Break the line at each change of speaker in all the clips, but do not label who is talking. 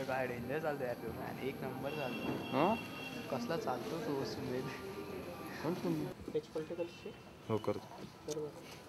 अरे काय डेंजर चालतो यार तो. फॅन एक नंबर चालतो
हां?
कसला चालतो तो सुमेध
कोण तुम्ही? हो करतो.
बरोबर.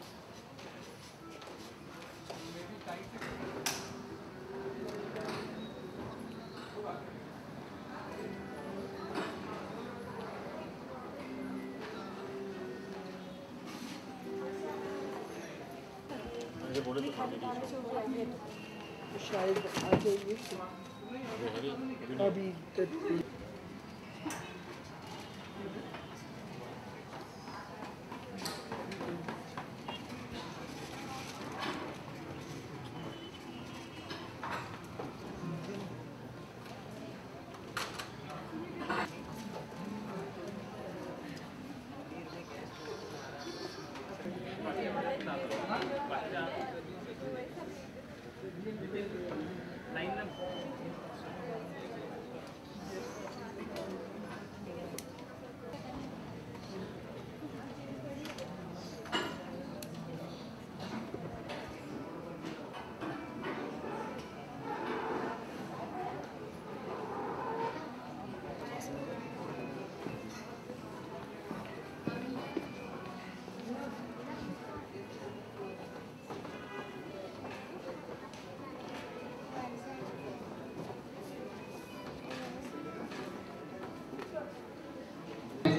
आहे
शायद आ जाएंगे अभी तक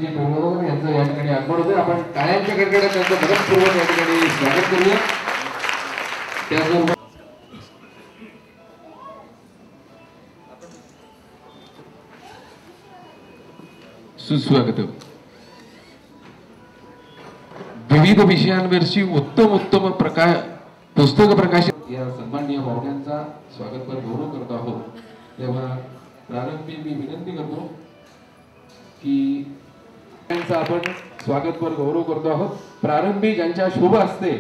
श्री डोंगरकर यांचं या ठिकाणी आगमन होतं आपण टाळ्यांच्या कडकडात त्यांचं मनपूर्वक या ठिकाणी स्वागत करूया. त्याचबरोबर सुस्वागत विविध विषयांवरची उत्तम उत्तम प्रकाश पुस्तक प्रकाशित या सन्माननीय पाहुण्यांचा स्वागतपर गौरव करत आहोत. तेव्हा प्रारंभी मी विनंती करतो की त्यांचा आपण स्वागतपर गौरव करतो आहोत. प्रारंभी ज्यांच्या शुभ असते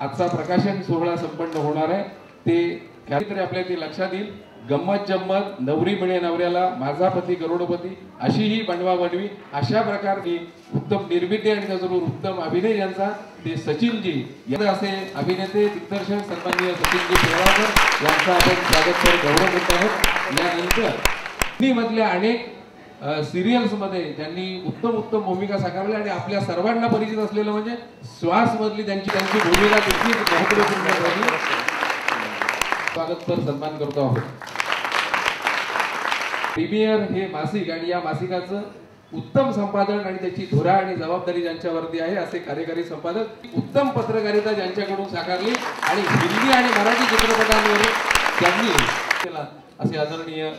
आजचा प्रकाशन सोहळा संपन्न होणार आहे. ते काहीतरी आपल्या ते लक्षात येईल. गंमत जम्मत नवरी मिळे नवऱ्याला माझा पती करोडपती अशी ही बनवा बनवी अशा प्रकारची उत्तम निर्मिती आणि त्याचबरोबर उत्तम अभिनय यांचा ते सचिनजी यांना असे अभिनेते दिग्दर्शक सन्माननीय सचिनजी पेवाळकर यांचा आपण स्वागत गौरव करत आहोत. यानंतर मधल्या अनेक सिरियल्समध्ये त्यांनी उत्तम उत्तम भूमिका साकारल्या आणि आपल्या सर्वांना परिचित असलेलं म्हणजे श्वासमधली त्यांची त्यांची भूमिका तितकीच महत्त्वपूर्ण स्वागतपर सन्मान करतो आहोत प्रीमियर हे मासिक आणि या मासिकाचं उत्तम संपादन आणि त्याची धुरा आणि जबाबदारी ज्यांच्यावरती आहे असे कार्यकारी संपादक उत्तम पत्रकारिता ज्यांच्याकडून साकारली आणि हिंदी आणि मराठी चित्रपटांवर त्यांनी केला. असे आदरणीय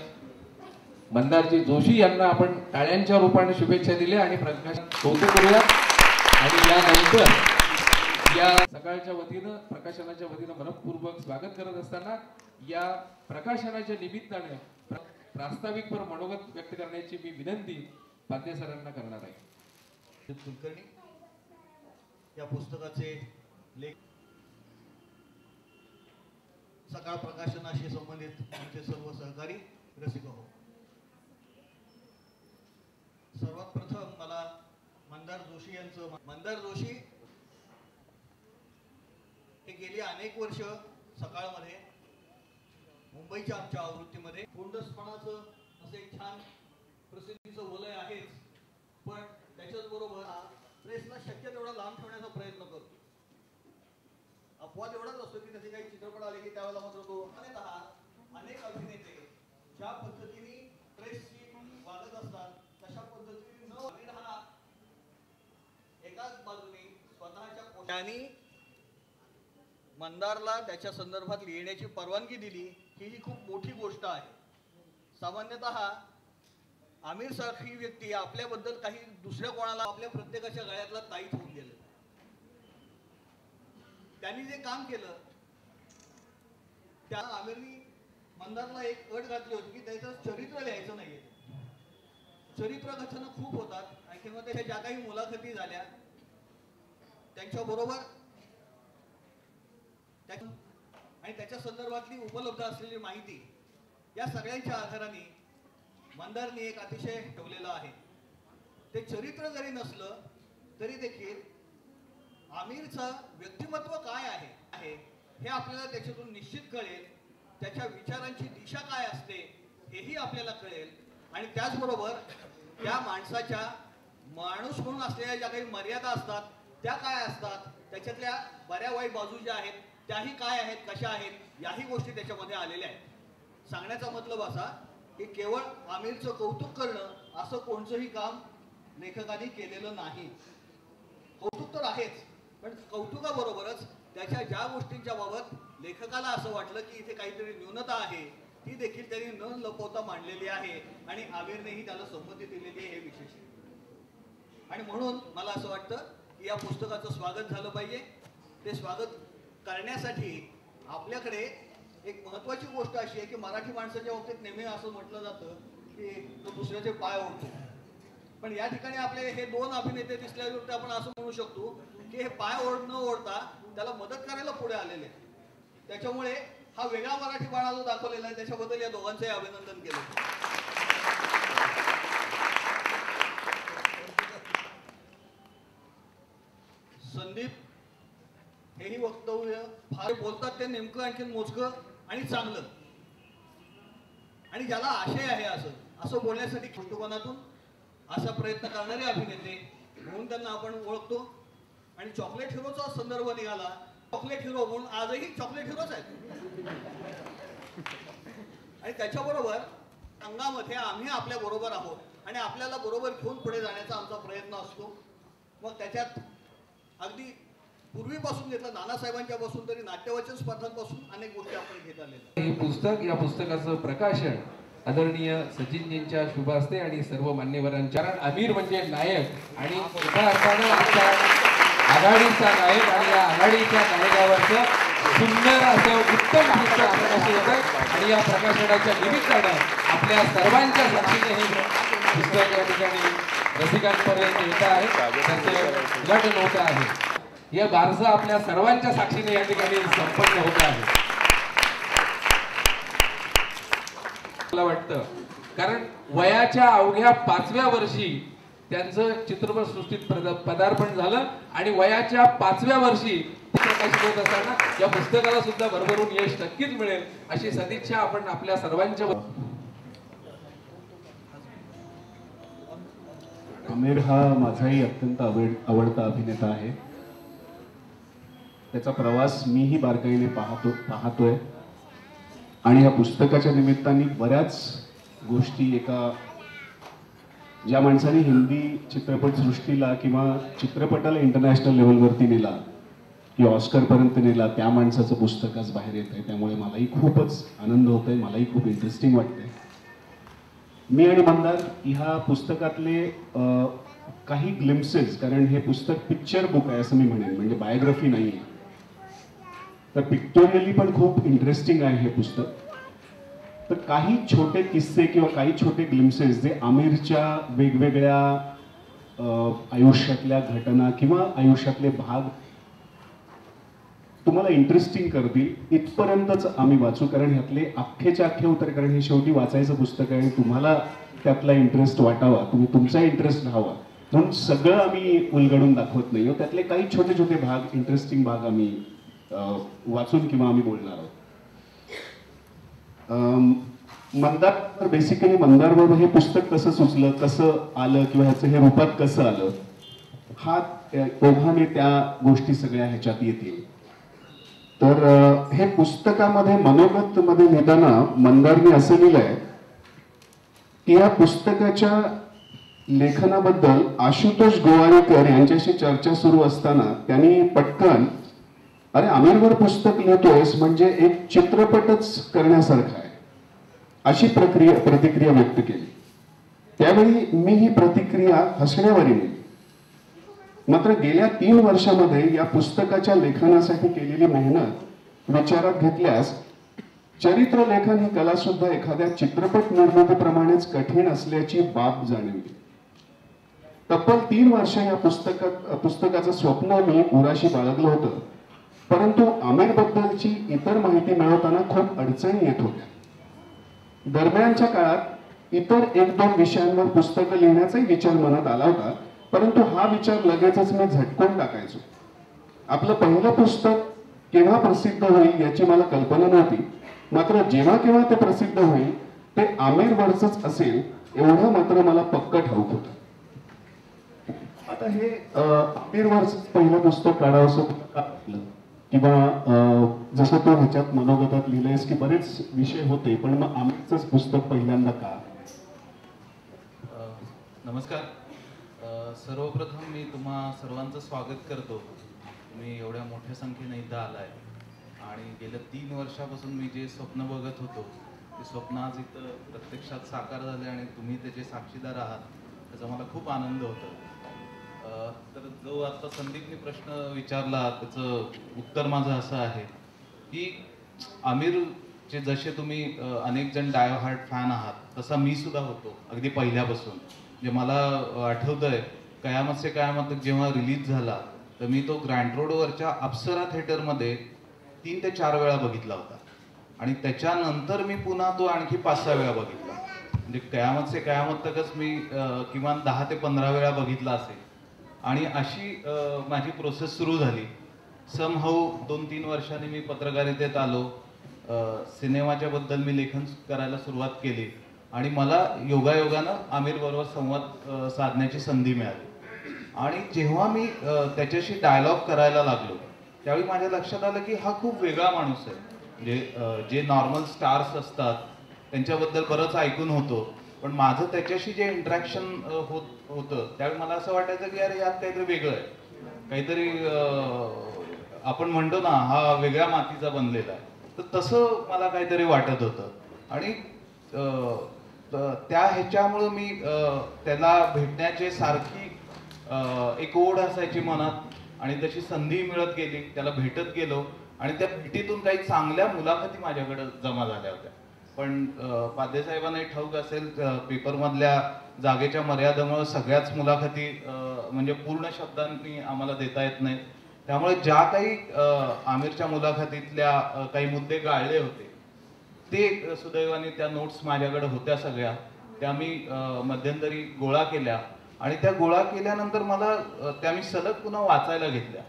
मंदारजी जोशी यांना आपण टाळ्यांच्या रूपाने शुभेच्छा दिल्या आणि प्रकाश कौतुक करूया. आणि यानंतर या सकाळच्या वतीनं प्रकाशनाच्या वतीनं मनपूर्वक स्वागत करत असताना या प्रकाशनाच्या निमित्ताने प्रास्ताविक पर मनोगत व्यक्त करण्याची मी विनंती पाध्ये सरांना करणार आहे.
कुलकर्णी या पुस्तकाचे लेख सकाळ प्रकाशनाशी संबंधित आमचे सर्व सहकारी रसिक हो सर्वात प्रथम मला मंदार जोशी यांचं मंदार जोशी हे गेली अनेक वर्ष सकाळमध्ये मुंबईच्या आमच्या आवृत्तीमध्ये. गोंडसपणाचं असं एक छान प्रसिद्धीचं वलय आहेच पण त्याच्याच बरोबर प्रेसला शक्य तेवढा लांब ठेवण्याचा प्रयत्न करतो अपवाद एवढाच असतो की त्याचे काही चित्रपट आले की त्यावेळेला मात्र तो अनेक अभिनेते ज्या पद्धतीने प्रेसशी वागत असतात तशा पद्धतीने न वागणे हा एकाच बाजूने त्यांनी मंदारला त्याच्या संदर्भात लिहिण्याची परवानगी दिली ही ही खूप मोठी गोष्ट आहे. सामान्यतः आमिर सारखी व्यक्ती आपल्याबद्दल काही दुसऱ्या कोणाला आपल्या प्रत्येकाच्या गळ्यातला ताईत होऊन गेलं. त्यांनी जे काम केलं त्या आमिरनी मंदारला एक अट घातली होती की त्याचं चरित्र लिहायचं नाहीये. चरित्र कथनं खूप होतात. आणि किंवा त्याच्या ज्या काही मुलाखती झाल्या त्यांच्या बरोबर आणि त्याच्या संदर्भातली उपलब्ध असलेली माहिती या सगळ्यांच्या आधाराने मंदारनी एक अतिशय ठेवलेलं आहे. ते चरित्र जरी नसलं तरी देखील आमिरचं व्यक्तिमत्व काय आहे आहे हे आपल्याला त्याच्यातून निश्चित कळेल. त्याच्या विचारांची दिशा काय असते हेही आपल्याला कळेल. आणि त्याचबरोबर त्या माणसाच्या माणूस म्हणून असलेल्या ज्या काही मर्यादा असतात त्या काय असतात? त्याच्यातल्या बऱ्या वाईट बाजू ज्या आहेत त्याही काय आहेत कशा आहेत याही गोष्टी त्याच्यामध्ये आलेल्या आहेत. सांगण्याचा मतलब असा की केवळ आमिरचं कौतुक करणं असं कोणतंही काम लेखकाने केलेलं नाही. कौतुक तर आहेच पण कौतुकाबरोबरच त्याच्या ज्या गोष्टींच्या बाबत लेखकाला असं वाटलं की इथे काहीतरी न्यूनता आहे ती देखील त्यांनी न लपवता मांडलेली आहे आणि आमिरनेही त्याला संमती दिलेली आहे हे विशेष. आणि म्हणून मला असं वाटतं की या पुस्तकाचं स्वागत झालं पाहिजे. ते स्वागत करण्यासाठी आपल्याकडे एक महत्वाची गोष्ट अशी आहे की मराठी माणसाच्या बाबतीत नेहमी असं म्हटलं जातं की तो दुसऱ्याचे पाय ओढतो. पण या ठिकाणी आपले हे दोन अभिनेते दिसल्यावर आपण असं म्हणू शकतो की हे पाय ओढ न ओढता त्याला मदत करायला पुढे आलेले त्याच्यामुळे हा वेगळा मराठी बाळा जो दाखवलेला आहे त्याच्याबद्दल या दोघांचंही अभिनंदन केलं. संदीप हेही वक्तव्य फार बोलतात ते नेमकं आणखीन मोजकं आणि चांगलं. आणि ज्याला आशय आहे असं असं बोलण्यासाठी दृष्टिकोनातून असा प्रयत्न करणारे अभिनेते म्हणून त्यांना आपण ओळखतो. आणि चॉकलेट हिरोचा संदर्भ निघाला. चॉकलेट हिरो म्हणून आजही चॉकलेट हिरोच आहेत. आणि त्याच्याबरोबर अंगामध्ये आम्ही आपल्या बरोबर आहोत आणि आपल्याला बरोबर घेऊन पुढे जाण्याचा आमचा प्रयत्न असतो. मग त्याच्यात अगदी पूर्वीपासून घेतलं नानासाहेबांच्या पासून तरी नाट्यवाचन स्पर्धांपासून अनेक गोष्टी आपण घेत आलेल्या
हे पुस्तक या पुस्तकाचं प्रकाशन आदरणीय सचिनजींच्या शुभ असते आणि सर्व मान्यवरांच्या कारण अमीर म्हणजे नायक आणि खऱ्या अर्थानं आमच्या आघाडीचा नायक आणि या आघाडीच्या नायकावरचं सुंदर असं उत्तम पुस्तक प्रकाशित होत आणि या प्रकाशनाच्या निमित्तानं आपल्या सर्वांच्या साक्षीने हे पुस्तक या ठिकाणी रसिकांपर्यंत येत आहे. त्याचे उद्घाटन होत आहे. या बारसं आपल्या सर्वांच्या साक्षीने या ठिकाणी संपन्न होत आहे. मला वाटतं कारण वयाच्या अवघ्या पाचव्या वर्षी त्यांचं चित्रपट सृष्टीत पदार्पण झालं आणि वयाच्या पाचव्या वर्षी प्रकाशित होत असताना या पुस्तकाला सुद्धा भरभरून यश नक्कीच मिळेल अशी सदिच्छा आपण आपल्या सर्वांच्या
आमिर हा माझाही अत्यंत आवड आवडता अभिनेता आहे. त्याचा प्रवास मीही बारकाईने पाहतो पाहतोय. आणि या पुस्तकाच्या निमित्ताने बऱ्याच गोष्टी एका ज्या माणसाने हिंदी चित्रपटसृष्टीला किंवा चित्रपटाला इंटरनॅशनल लेवलवरती नेला किंवा ऑस्करपर्यंत नेला त्या माणसाचं पुस्तक आज बाहेर येत आहे त्यामुळे मलाही खूपच आनंद होतोय मलाही खूप इंटरेस्टिंग वाटतंय. मी आणि मंदार ह्या पुस्तकातले काही ग्लिम्सेस कारण हे पुस्तक पिक्चर बुक आहे असं मी म्हणेन म्हणजे बायोग्राफी नाही आहे तर पिक्टोरियली पण खूप इंटरेस्टिंग आहे हे पुस्तक. तर काही छोटे किस्से किंवा काही छोटे ग्लिम्सेस जे आमिरच्या वेगवेगळ्या आयुष्यातल्या घटना किंवा आयुष्यातले भाग तुम्हाला इंटरेस्टिंग करतील. इथपर्यंतच आम्ही वाचू. कारण ह्यातले अख्खेच्या अख्खे उतर कारण हे शेवटी वाचायचं पुस्तक आहे. आणि तुम्हाला त्यातला इंटरेस्ट वाटावा. तुम्ही तुमचा इंटरेस्ट राहावा. म्हणून सगळं आम्ही उलगडून दाखवत नाही हो. त्यातले काही छोटे छोटे भाग इंटरेस्टिंग भाग आम्ही अं, वाचून किंवा आम्ही बोलणार आहोत. मंदार बेसिकली मंदारबाबा हे पुस्तक कसं सुचलं कसं आलं किंवा ह्याचं हे रूपात कसं आलं हा ओघाने त्या गोष्टी सगळ्या ह्याच्यात येतील. तर हे पुस्तकामध्ये मनोगत मध्ये लिहिताना मंदारने असं लिहिलंय की या पुस्तकाच्या लेखनाबद्दल आशुतोष गोवारीकर यांच्याशी चर्चा सुरू असताना त्यांनी पटकन अरे आमिरवर पुस्तक लिहितोयस म्हणजे एक चित्रपटच करण्यासारखा आहे. अशी प्रक्रिया प्रतिक्रिया व्यक्त केली. त्यावेळी मी ही प्रतिक्रिया हसण्यावरी नेली. मात्र गेल्या तीन वर्षामध्ये या पुस्तकाच्या लेखनासाठी केलेली मेहनत विचारात घेतल्यास चरित्र लेखन ही कला सुद्धा एखाद्या चित्रपट निर्मितीप्रमाणेच कठीण असल्याची बाब जाणवली. तब्बल तीन वर्ष या पुस्तकात पुस्तकाचं स्वप्न मी उराशी बाळगलं होतं. परंतु आमिर बद्दलची इतर माहिती मिळवताना खूप अडचणी येत होत्या. दरम्यानच्या काळात इतर एक दोन विषयांवर पुस्तकं लिहिण्याचाही विचार मनात आला होता. परंतु हा विचार लगेचच मी झटकून टाकायचो. आपलं पहिलं पुस्तक केव्हा प्रसिद्ध होईल याची मला कल्पना नव्हती. मात्र जेव्हा केव्हा ते प्रसिद्ध होईल ते आमिर वरच असेल एवढं मात्र मला पक्क ठाऊक होत. आता हे आमिर वरच पहिलं पुस्तक काढावंसं किंवा अं, जसं तो ह्याच्यात मनोगतात लिहिलंयस की बरेच विषय होते पण मग आमिरच पुस्तक पहिल्यांदा का
नमस्कार. सर्वप्रथम मी तुम्हा सर्वांचं स्वागत करतो. तुम्ही एवढ्या मोठ्या संख्येने इथं आलाय. आणि गेल्या तीन वर्षापासून मी जे स्वप्न बघत होतो ते स्वप्न आज इथं प्रत्यक्षात साकार झाले आणि तुम्ही त्याचे साक्षीदार आहात त्याचा मला खूप आनंद होतो. तर जो आता संदीपने प्रश्न विचारला त्याचं उत्तर माझं असं आहे की आमिरचे जसे तुम्ही अनेक जण डाय हार्ट फॅन आहात तसा मी सुद्धा होतो अगदी पहिल्यापासून. जे मला आठवतं आठवतंय कयामत से कयामत जेव्हा रिलीज झाला तर मी तो ग्रँड रोडवरच्या अप्सरा थिएटरमध्ये तीन ते चार वेळा बघितला होता. आणि त्याच्यानंतर मी पुन्हा तो आणखी पाच सहा वेळा बघितला. म्हणजे कयामत से कयामत तकच मी किमान दहा ते पंधरा वेळा बघितला असेल. आणि अशी माझी प्रोसेस सुरू झाली. समहाऊ दोन तीन वर्षांनी मी पत्रकारितेत आलो. सिनेमाच्या बद्दल मी लेखन करायला सुरुवात केली. आणि मला योगायोगानं आमिर बरोबर संवाद साधण्याची संधी मिळाली. आणि जेव्हा मी त्याच्याशी डायलॉग करायला लागलो त्यावेळी माझ्या लक्षात आलं की हा खूप वेगळा माणूस आहे. म्हणजे जे नॉर्मल स्टार्स असतात त्यांच्याबद्दल बरंच ऐकून होतो. पण माझं त्याच्याशी जे इंटरॅक्शन होत होतं त्यावेळी मला असं वाटायचं की अरे यात काहीतरी वेगळं आहे. काहीतरी आपण म्हणतो ना हा वेगळ्या मातीचा बनलेला आहे. तर तसं मला काहीतरी वाटत होतं. आणि त्या ह्याच्यामुळं मी त्याला भेटण्याचे सारखी एक ओढ असायची मनात आणि तशी संधी मिळत गेली त्याला भेटत गेलो आणि त्या भेटीतून काही चांगल्या मुलाखती माझ्याकडे जमा झाल्या होत्या. पण अ, पादेसाहेबांनाही ठाऊक असेल पेपरमधल्या जागेच्या मर्यादेमुळे सगळ्याच मुलाखती म्हणजे पूर्ण शब्दांनी आम्हाला देता येत नाहीत. त्यामुळे ज्या काही आमिरच्या मुलाखतीतल्या काही मुद्दे गाळले होते ते सुदैवाने त्या नोट्स माझ्याकडे होत्या सगळ्या. त्या मी मध्यंतरी गोळा केल्या. आणि त्या गोळा केल्यानंतर मला त्या मी सलग पुन्हा वाचायला घेतल्या.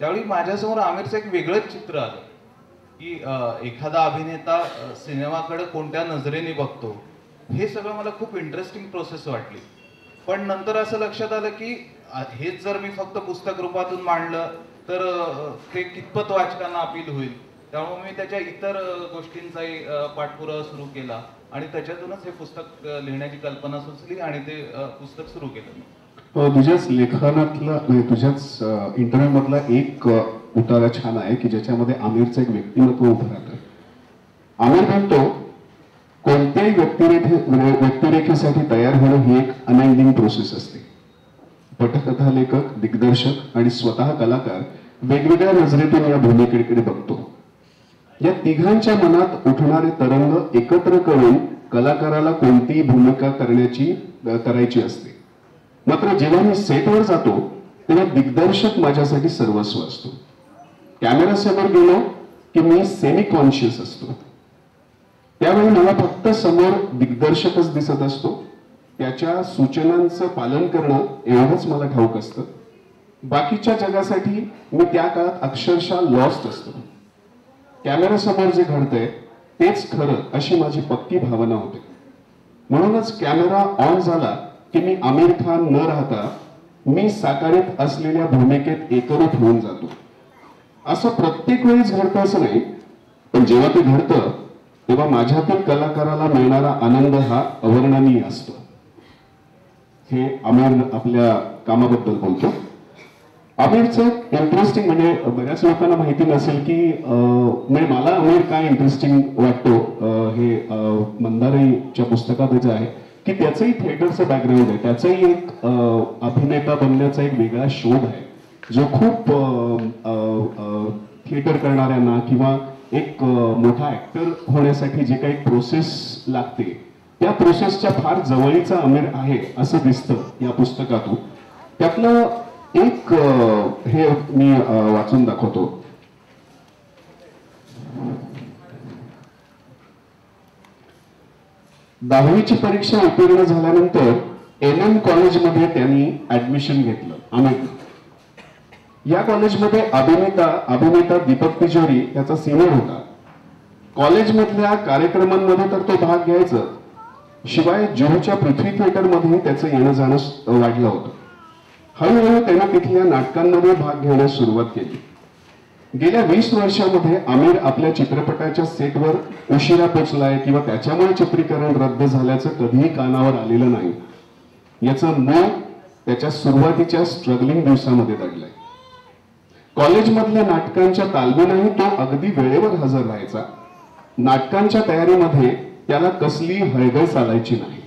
त्यावेळी माझ्यासमोर आमिरचं एक वेगळंच चित्र आलं. की एखादा अभिनेता सिनेमाकडे कोणत्या नजरेने बघतो हे सगळं मला खूप इंटरेस्टिंग प्रोसेस वाटली. पण नंतर असं लक्षात आलं की हेच जर मी फक्त पुस्तक रूपातून मांडलं तर ते कितपत वाचकांना अपील होईल. त्यामुळे मी त्याच्या इतर गोष्टींचाही पाठपुरावा सुरू केला. आणि त्याच्यातूनच हे पुस्तक लिहिण्याची कल्पना सुचली आणि ते पुस्तक सुरू केलं.
तुझ्याच लेखनातला म्हणजे तुझ्याच इंटरव्ह्यू मधला एक उतारा छान आहे की ज्याच्यामध्ये आमिरचं एक व्यक्तिमत्व उभं राहतं. आमिर म्हणतो कोणत्याही व्यक्तिरेखे म्हणजे व्यक्तिरेखेसाठी तयार होणं ही एक अनएंडिंग प्रोसेस असते. पटकथा लेखक दिग्दर्शक आणि स्वतः कलाकार वेगवेगळ्या नजरेतून या भूमिकेकडे बघतो. या तिघांच्या मनात उठणारे तरंग एकत्र करून कलाकाराला कोणतीही भूमिका करण्याची करायची असते. मात्र जेव्हा मी सेटवर जातो तेव्हा दिग्दर्शक माझ्यासाठी सर्वस्व असतो. कॅमेरा समोर गेलो की मी सेमी कॉन्शियस असतो. त्यावेळी मला फक्त समोर दिग्दर्शकच दिसत असतो. त्याच्या सूचनांचं पालन करणं एवढंच मला ठाऊक असतं. बाकीच्या जगासाठी मी त्या काळात अक्षरशः लॉस्ट असतो. कॅमेरा समोर जे घडतंय तेच खरं अशी माझी पक्की भावना होती. म्हणूनच कॅमेरा ऑन झाला की मी आमिर खान न राहता मी साकारित असलेल्या भूमिकेत एकरूप होऊन जातो. असं प्रत्येक वेळीच घडतं असं नाही पण जेव्हा ते घडतं तेव्हा माझ्यातील कलाकाराला मिळणारा आनंद हा अवर्णनीय असतो. हे आमिर आपल्या कामाबद्दल बोलतो. आमिरचं इंटरेस्टिंग म्हणजे बऱ्याच लोकांना माहिती नसेल की म्हणजे मला आमिर काय इंटरेस्टिंग वाटतो हे अं, मंदारेच्या पुस्तकात आहे की त्याचंही थिएटरचं बॅकग्राऊंड आहे. त्याचाही एक अभिनेता बनण्याचा एक वेगळा शोध आहे. जो खूप थिएटर करणाऱ्यांना किंवा एक मोठा ऍक्टर होण्यासाठी जे काही प्रोसेस लागते त्या प्रोसेसच्या फार जवळीचा आमिर आहे असं दिसतं या पुस्तकातून. त्यातलं एक हे मी वाचून दाखवतो दहावीची परीक्षा उत्तीर्ण झाल्यानंतर एन एम कॉलेजमध्ये त्यांनी ऍडमिशन घेतलं अमित या कॉलेजमध्ये अभिनेता अभिनेता दीपक तिजोरी याचा सिनियर होता. कॉलेजमधल्या कार्यक्रमांमध्ये तर तो भाग घ्यायचा शिवाय जुहूच्या पृथ्वी थिएटरमध्येही त्याचं येणं जाणं वाढलं होतं. हळूहळू त्यानं तिथल्या नाटकांमध्ये भाग घेण्यास सुरुवात केली. गेल्या वीस वर्षामध्ये आमिर आपल्या चित्रपटाच्या सेटवर उशिरा पोचलाय किंवा त्याच्यामुळे चित्रीकरण रद्द झाल्याचं कधीही कानावर आलेलं नाही. याचं मूळ त्याच्या सुरुवातीच्या स्ट्रगलिंग दिवसामध्ये दडलंय. कॉलेजमधल्या नाटकांच्या तालमीलाही तो अगदी वेळेवर हजर राहायचा. नाटकांच्या तयारीमध्ये त्याला कसली हळगळ चालायची नाही.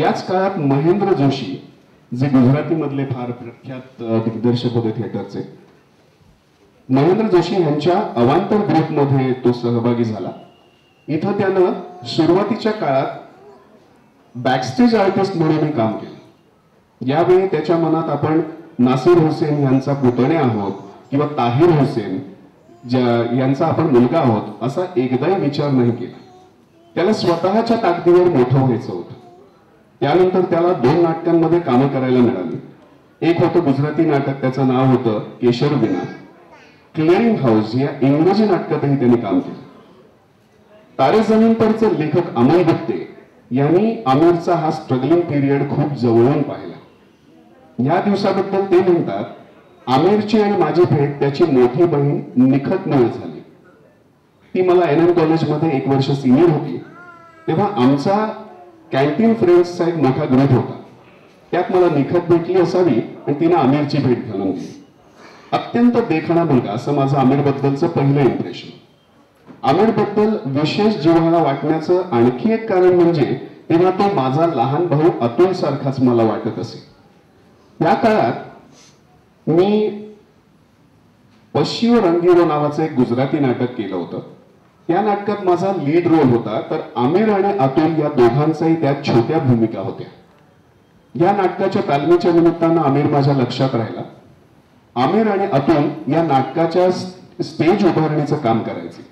याच काळात महेंद्र जोशी जे गुजरातीमधले फार प्रख्यात दिग्दर्शक होते थिएटरचे महेंद्र जोशी यांच्या अवांतर ग्रुपमध्ये तो सहभागी झाला. इथं त्यानं सुरुवातीच्या काळात बॅकस्टेज आर्टिस्ट म्हणून काम केलं. यावेळी त्याच्या मनात आपण नासिर हुसेन यांचा पुतणे आहोत किंवा ताहिर हुसेन ज्या यांचा आपण मुलगा आहोत असा एकदाही विचार नाही केला. त्याला स्वतःच्या ताकदीवर मोठं व्हायचं होतं. त्यानंतर त्याला दोन नाटकांमध्ये कामं करायला मिळाली. एक होतं गुजराती नाटक त्याचं नाव होतं केशर विना क्लिअरिंग हाऊस या इंग्रजी नाटकातही त्यांनी काम केलं. तारे जमीन परचे लेखक अमन गुप्ते यांनी आमिरचा हा स्ट्रगलिंग पिरियड खूप जवळून पाहिला. या दिवसाबद्दल ते म्हणतात आमिरची आणि माझी भेट त्याची मोठी बहीण निखत मुळे झाली. ती मला एन एम कॉलेजमध्ये एक वर्ष सिनियर होती. तेव्हा आमचा कॅन्टीन फ्रेंड्सचा एक मोठा ग्रुप होता. त्यात मला निखत भेटली असावी आणि तिने आमिरची भेट घालून दिली. अत्यंत देखणा मुलगा असं माझं आमिर बद्दलचं पहिलं इम्प्रेशन आमिरबद्दल विशेष जीवाला वाटण्याचं आणखी एक कारण म्हणजे तेव्हा तो माझा लहान भाऊ अतुल सारखाच मला वाटत असे. या काळात मी पश्चिम रंगीरो नावाचं एक गुजराती नाटक केलं होतं. त्या नाटकात माझा लीड रोल होता तर आमिर आणि अतुल या दोघांचाही त्यात छोट्या भूमिका होत्या. या नाटकाच्या तालमीच्या निमित्तानं आमिर माझ्या लक्षात राहिला. आमिर आणि अतुल या नाटकाच्या स्टेज उभारणीचं काम करायचे.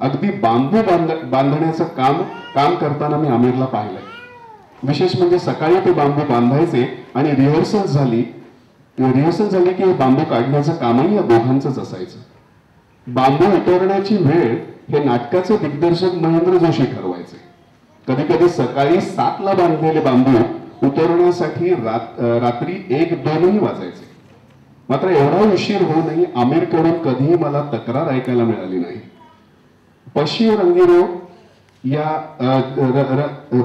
अगदी बांबू बांध बांधण्याचं काम काम करताना मी आमिरला पाहिलंय. विशेष म्हणजे सकाळी ते बांबू बांधायचे आणि रिहर्सल झाली. रिहर्सल झाली की हे बांबू काढण्याचं कामही या दोघांचंच असायचं. बांबू उतरण्याची वेळ हे नाटकाचे दिग्दर्शक महेंद्र जोशी ठरवायचे. कधी कधी सकाळी सातला बांधलेले बांबू उतरण्यासाठी रात- रात्री एक दोनही वाजायचे. मात्र एवढा उशीर होऊनही आमिरकडून कधीही मला तक्रार ऐकायला मिळाली नाही. पश्चिम रंगीरो या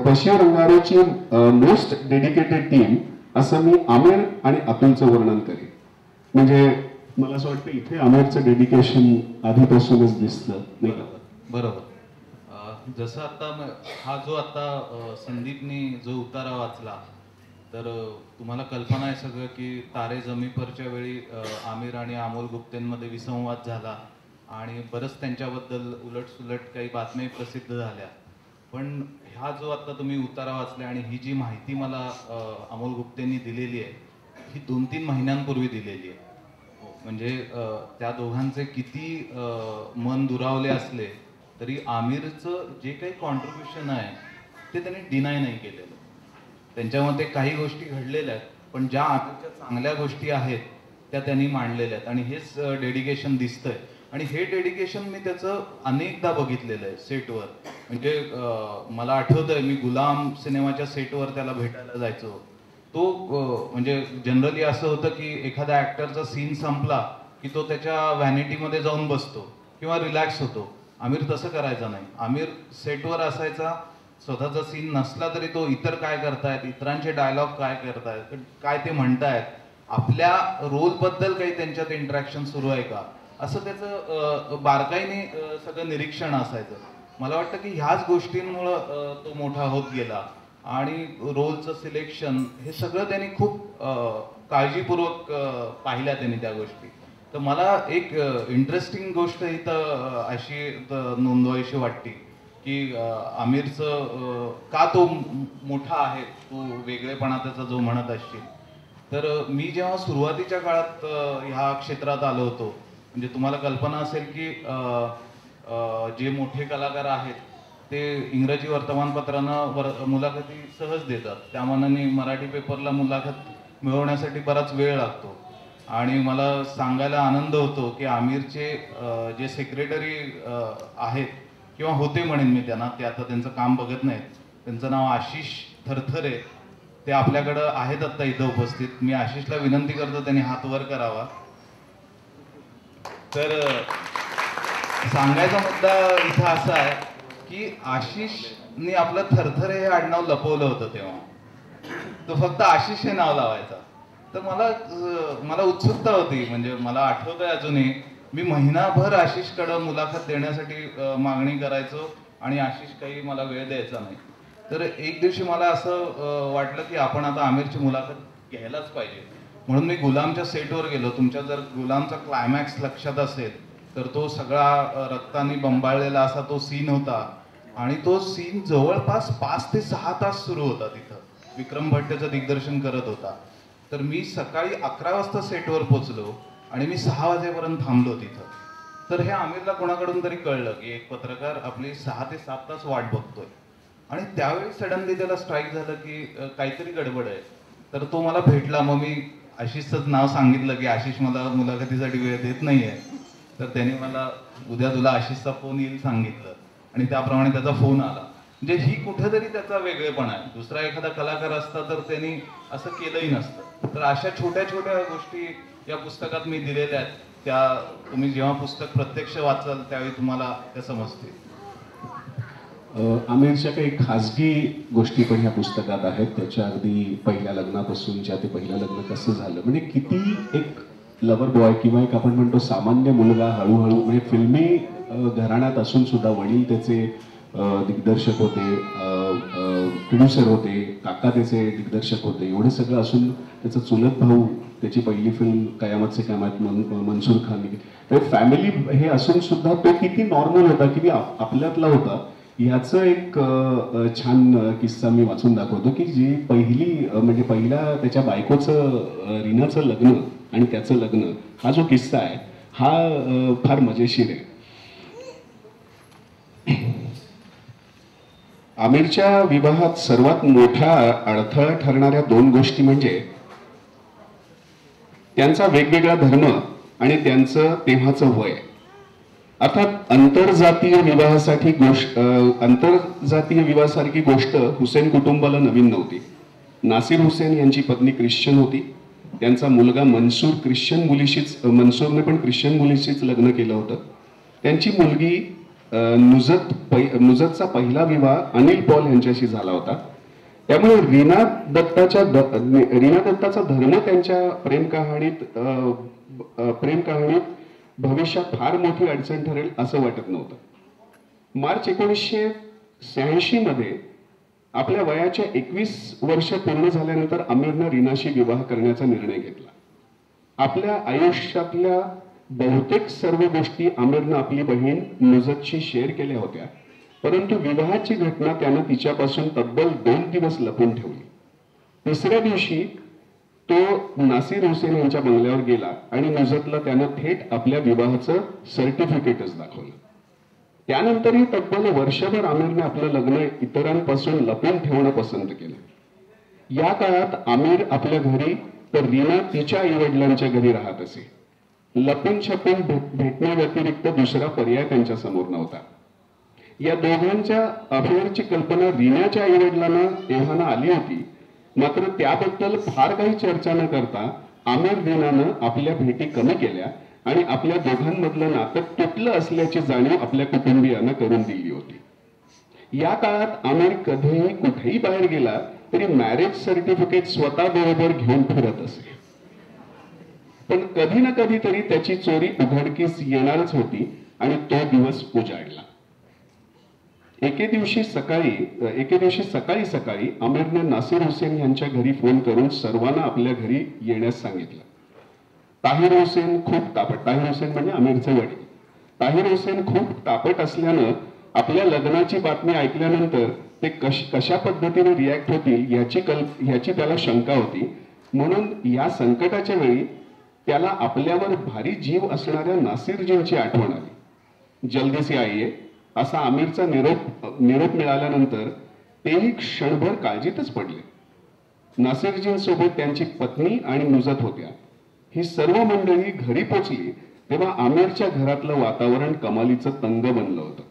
पश्चिम रंगारोची मोस्ट डेडिकेटेड टीम असं मी आमिर आणि अतुलचं वर्णन करेन. म्हणजे मला असं वाटतं इथे आमिरचं डेडिकेशन आधीपासूनच दिसतं नाही का?
बरोबर. जसं आता हा जो आता संदीपनी जो उतारा वाचला तर तुम्हाला कल्पना आहे सगळं की तारे जमी परच्या वेळी आमिर आणि अमोल गुप्तेंमध्ये विसंवाद झाला आणि बरंच त्यांच्याबद्दल उलट सुलट काही बातम्याही प्रसिद्ध झाल्या. पण हा जो आता तुम्ही उतारा वाचला आणि ही जी माहिती मला अमोल गुप्तेंनी दिलेली आहे ही दोन तीन महिन्यांपूर्वी दिलेली आहे. म्हणजे त्या दोघांचे किती मन दुरावले असले तरी आमिरचं जे काही कॉन्ट्रीब्युशन आहे ते त्यांनी डिनाय नाही केलेलं. त्यांच्यामध्ये काही गोष्टी घडलेल्या आहेत पण ज्या आमिरच्या चांगल्या गोष्टी आहेत त्या त्यांनी मांडलेल्या आहेत. आणि हेच डेडिकेशन दिसतंय. आणि हे डेडिकेशन मी त्याचं अनेकदा बघितलेलं आहे सेटवर. म्हणजे मला आठवतंय मी गुलाम सिनेमाच्या सेटवर त्याला भेटायला जायचो. तो म्हणजे जनरली असं होतं की एखाद्या ऍक्टरचा सीन संपला की तो त्याच्या व्हॅनिटीमध्ये जाऊन बसतो किंवा रिलॅक्स होतो. आमिर तसं करायचा नाही. आमिर सेटवर असायचा. स्वतःचा सीन नसला तरी तो इतर काय करतायत इतरांचे डायलॉग काय करतायत काय ते म्हणतायत आपल्या रोलबद्दल काही त्यांच्यात इंटरॅक्शन सुरू आहे का? असं त्याचं बारकाईने सगळं निरीक्षण असायचं. मला वाटतं की ह्याच गोष्टींमुळं तो मोठा होत गेला. आणि रोलचं सिलेक्शन हे सगळं त्यांनी खूप काळजीपूर्वक पाहिल्या त्यांनी त्या गोष्टी. तर मला एक इंटरेस्टिंग गोष्ट इथं अशी नोंदवायची वाटते की आमिरचं का तो मोठा आहे तो वेगळेपणा त्याचा जो म्हणत असशील. तर मी जेव्हा सुरुवातीच्या काळात ह्या क्षेत्रात आलो होतो म्हणजे तुम्हाला कल्पना असेल की जे मोठे कलाकार आहेत ते इंग्रजी वर्तमानपत्रांना वर मुलाखती सहज देतात. त्यामानाने मराठी पेपरला मुलाखत मिळवण्यासाठी बराच वेळ लागतो. आणि मला सांगायला आनंद होतो की आमिरचे जे सेक्रेटरी आहेत किंवा होते म्हणेन मी त्यांना ते आता त्यांचं काम बघत नाहीत. त्यांचं नाव आशिष थरथरे. ते आपल्याकडं आहेत आत्ता इथं उपस्थित. मी आशिषला विनंती करतो त्यांनी हात वर करावा. तर सांगायचा मुद्दा इथं असा आहे की आशिषने आपलं थरथरे हे आडनाव लपवलं होतं तेव्हा. तो फक्त आशिष हे नाव लावायचा. तर मला मला उत्सुकता होती म्हणजे मला आठवत आहे अजूनही. मी महिनाभर आशिषकडं मुलाखत देण्यासाठी मागणी करायचो आणि आशिष काही मला वेळ द्यायचा नाही. तर एक दिवशी मला असं वाटलं की आपण आता आमिरची मुलाखत घ्यायलाच पाहिजे. म्हणून मी गुलामच्या सेटवर गेलो. तुमच्या जर गुलामचा क्लायमॅक्स लक्षात असेल तर तो सगळा रक्तानी बंबाळलेला असा तो सीन होता. आणि तो सीन जवळपास पाच ते सहा तास सुरू होता तिथं. विक्रम भट त्याचं दिग्दर्शन करत होता. तर मी सकाळी अकरा वाजता सेटवर पोचलो आणि मी सहा वाजेपर्यंत थांबलो तिथं. तर हे आमिरला कोणाकडून तरी कळलं की एक पत्रकार आपली सहा ते सात तास वाट बघतोय. आणि त्यावेळी सडनली त्याला स्ट्राईक झालं की काहीतरी गडबड आहे. तर तो मला भेटला. मग मी आशिषचंच नाव सांगितलं की आशिष मला मुलाखतीसाठी वेळ देत नाहीये. तर त्याने मला उद्या तुला आशिषचा फोन येईल सांगितलं. आणि त्याप्रमाणे त्याचा फोन आला. म्हणजे ही कुठेतरी त्याचा वेगळेपणा आहे. दुसरा एखादा कलाकार असता तर त्यांनी असं केलंही नसतं. तर अशा छोट्या छोट्या गोष्टी या पुस्तकात मी दिलेल्या आहेत. त्या तुम्ही जेव्हा पुस्तक प्रत्यक्ष वाचाल त्यावेळी तुम्हाला त्या समजतील.
आमिरच्या काही खाजगी गोष्टी पण ह्या पुस्तकात आहेत. त्याच्या अगदी पहिल्या लग्नापासूनच्या ते पहिलं लग्न कसं झालं. म्हणजे किती एक लवर बॉय किंवा एक आपण म्हणतो सामान्य मुलगा हळूहळू म्हणजे फिल्मी घराण्यात असून सुद्धा वडील त्याचे दिग्दर्शक होते प्रोड्युसर होते काका त्याचे दिग्दर्शक होते एवढं सगळं असून त्याचा चुलत भाऊ त्याची पहिली फिल्म कयामत से कयामत मन मनसूर खान. तर फॅमिली हे असून सुद्धा तो किती नॉर्मल होता किती आपल्यातला होता ह्याचं एक छान किस्सा मी वाचून दाखवतो की जी पहिली म्हणजे पहिल्या त्याच्या बायकोचं रीनाचं लग्न आणि त्याचं लग्न हा जो किस्सा आहे हा फार मजेशीर आहे. आमिरच्या विवाहात सर्वात मोठा अडथळा ठरणाऱ्या दोन गोष्टी म्हणजे त्यांचा वेगवेगळा धर्म आणि त्यांचं तेव्हाचं वय. अर्थात आंतरजातीय विवाहासाठी गोष्ट आंतरजातीय विवाहासारखी गोष्ट हुसेन कुटुंबाला नवीन नव्हती. नासिर हुसेन यांची पत्नी ख्रिश्चन होती. त्यांचा मुलगा मनसूर ख्रिश्चन मुलीशीच मनसूरने पण ख्रिश्चन मुलीशीच लग्न केलं होतं. त्यांची मुलगी नुजत पै- नुजतचा पहिला विवाह अनिल पॉल यांच्याशी झाला होता. त्यामुळे रीना दत्ताच्या रीना दत्ताचा धर्म त्यांच्या प्रेम कहाणीत प्रेम कहाणीत भविष्यात फार मोठी अडचण ठरेल असं वाटत नव्हतं. मार्च एकोणीसशे शहाऐंशी मध्ये आपल्या वयाच्या एकवीस वर्ष पूर्ण झाल्यानंतर आमिरनं रीनाशी विवाह करण्याचा निर्णय घेतला. आपल्या आयुष्यातल्या बहुतेक सर्व गोष्टी आमिरनं आपली बहीण नुजतशी शेअर केल्या होत्या. परंतु विवाहाची घटना त्यानं तिच्यापासून तब्बल दोन दिवस लपून ठेवली. तिसऱ्या दिवशी तो नासिर हुसेन यांच्या बंगल्यावर गेला आणि नुजतला त्यानं थेट आपल्या विवाहाचं सर्टिफिकेटच दाखवलं. त्यानंतरही तब्बल वर्षभर आमिरने आपलं लग्न इतरांपासून लपून ठेवणं पसंत केलं. या काळात आमिर आपल्या घरी तर रीना तिच्या आई वडिलांच्या घरी राहत असे. लपून छपून भेट- भेटण्याव्यतिरिक्त दुसरा पर्याय त्यांच्यासमोर नव्हता. या दोघांच्या अफेअरची कल्पना रीनाच्या आईवडिलांना एव्हाना आली होती. मात्र त्याबद्दल फार काही चर्चा न करता आमिर रिनानं आपल्या भेटी कमी केल्या आणि आपल्या दोघांमधलं नातं तुटलं असल्याची जाणीव आपल्या कुटुंबियांना करून दिली होती. या काळात आमिर कधीही कुठेही बाहेर गेला तरी मॅरेज सर्टिफिकेट स्वतः बरोबर घेऊन फिरत असे. पण कधी ना कधीतरी त्याची चोरी उघडकीस येणारच होती आणि तो दिवस उजाडला. एके दिवशी सकाळी एके दिवशी सकाळी सकाळी आमिरने नासिर हुसेन यांच्या घरी फोन करून सर्वांना आपल्या घरी येण्यास सांगितलं. ताहिर हुसेन खूप तापट ताहिर हुसेन म्हणजे आमिरचे वडील. ताहिर हुसेन खूप तापट असल्यानं आपल्या लग्नाची बातमी ऐकल्यानंतर ते कश कशा पद्धतीने रिॲक्ट होतील याची कल्प याची त्याला शंका होती. म्हणून या संकटाच्या वेळी त्याला आपल्यावर भारी जीव असणाऱ्या नासिरजींची आठवण आली. जल्दी आईये असा आमिरचा निरोप निरोप मिळाल्यानंतर तेही क्षणभर काळजीतच पडले. नासिरजींसोबत त्यांची पत्नी आणि मुजत होत्या. ही सर्व मंडळी घरी पोचली तेव्हा आमिरच्या घरातलं वातावरण कमालीचं तंग बनलं होतं.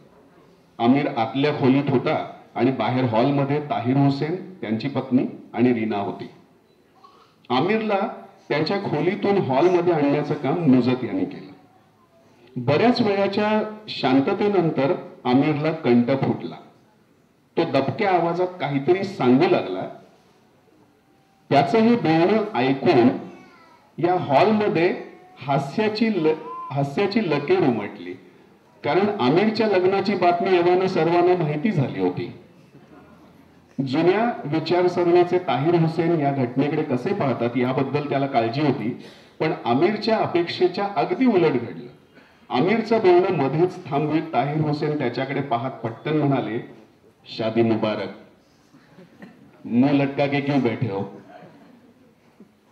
आमिर आतल्या खोलीत होता आणि बाहेर हॉलमध्ये ताहिर हुसेन त्यांची पत्नी आणि रीना होती. आमिरला त्याच्या खोलीतून हॉलमध्ये आणण्याचं काम मुजत यांनी केलं. बऱ्याच वेळाच्या शांततेनंतर आमिरला कंठ फुटला. तो दबक्या आवाजात काहीतरी सांगू लागला. त्याचं हे बोलणं ऐकून या हॉलमध्ये हास्याची ल हास्याची लकेर उमटली. कारण आमिरच्या लग्नाची बातमी एव्हाना सर्वांना माहिती झाली होती. जुन्या विचारसरणीचे ताहिर हुसेन या घटनेकडे कसे पाहतात याबद्दल त्याला काळजी होती. पण आमिरच्या अपेक्षेच्या अगदी उलट घडलं. आमिरचं बोलणं मध्येच थांबवीत ताहिर हुसेन त्याच्याकडे पाहत पटकन म्हणाले शादी मुबारक. मुंह लटका के क्यों बैठे हो?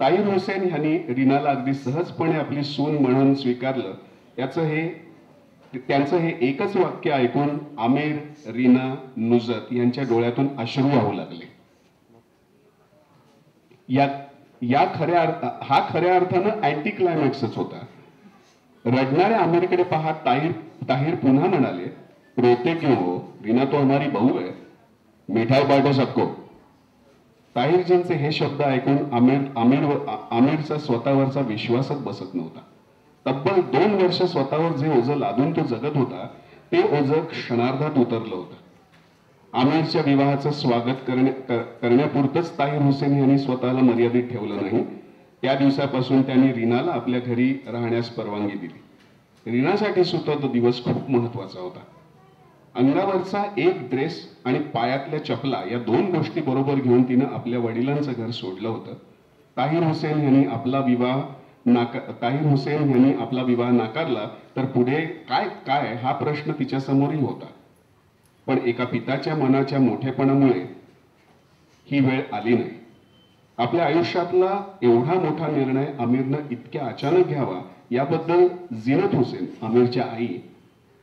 ताहिर हुसेन यांनी रीनाला अगदी सहजपणे आपली सून म्हणून स्वीकारलं. याचं हे त्यांचं हे एकच वाक्य ऐकून आमिर रीना नुजत यांच्या डोळ्यातून अश्रू वाहू लागले. या या खऱ्या अर्थ हा खऱ्या अर्थानं अँटी क्लायमॅक्सच होता. रडणाऱ्या आमिरकडे पाहत ताहीर ताहीर पुन्हा म्हणाले रोते क्यों हो? रीना तो हमारी बहू आहे मिठाई बाटो सबको. ताहीरजींचे हे शब्द ऐकून आमिर आमिर आमिरचा स्वतःवरचा विश्वासच बसत नव्हता. तब्बल दोन वर्ष स्वतःवर जे ओझं लादून तो जगत होता ते ओझं क्षणार्धात उतरलं होतं. आमिरच्या विवाहाचं स्वागत करण्या करण्यापुरतंच ताहिर हुसेन यांनी स्वतःला मर्यादित ठेवलं नाही. त्या दिवसापासून त्यांनी रीनाला आपल्या घरी राहण्यास परवानगी दिली. रीनासाठी सुद्धा तो दिवस खूप महत्त्वाचा होता. अंगावरचा एक ड्रेस आणि पायातल्या चपला या दोन गोष्टी बरोबर घेऊन तिनं आपल्या वडिलांचं घर सोडलं होतं. ताहिर हुसेन यांनी आपला विवाह नाका ताहिर हुसेन यांनी आपला विवाह नाकारला तर पुढे काय काय हा प्रश्न तिच्या समोरही होता. पण एका पिताच्या मनाच्या मोठेपणामुळे ही वेळ आली नाही. आपल्या आयुष्यातला एवढा मोठा निर्णय आमिरनं इतक्या अचानक घ्यावा याबद्दल जिनत हुसेन आमिरच्या आई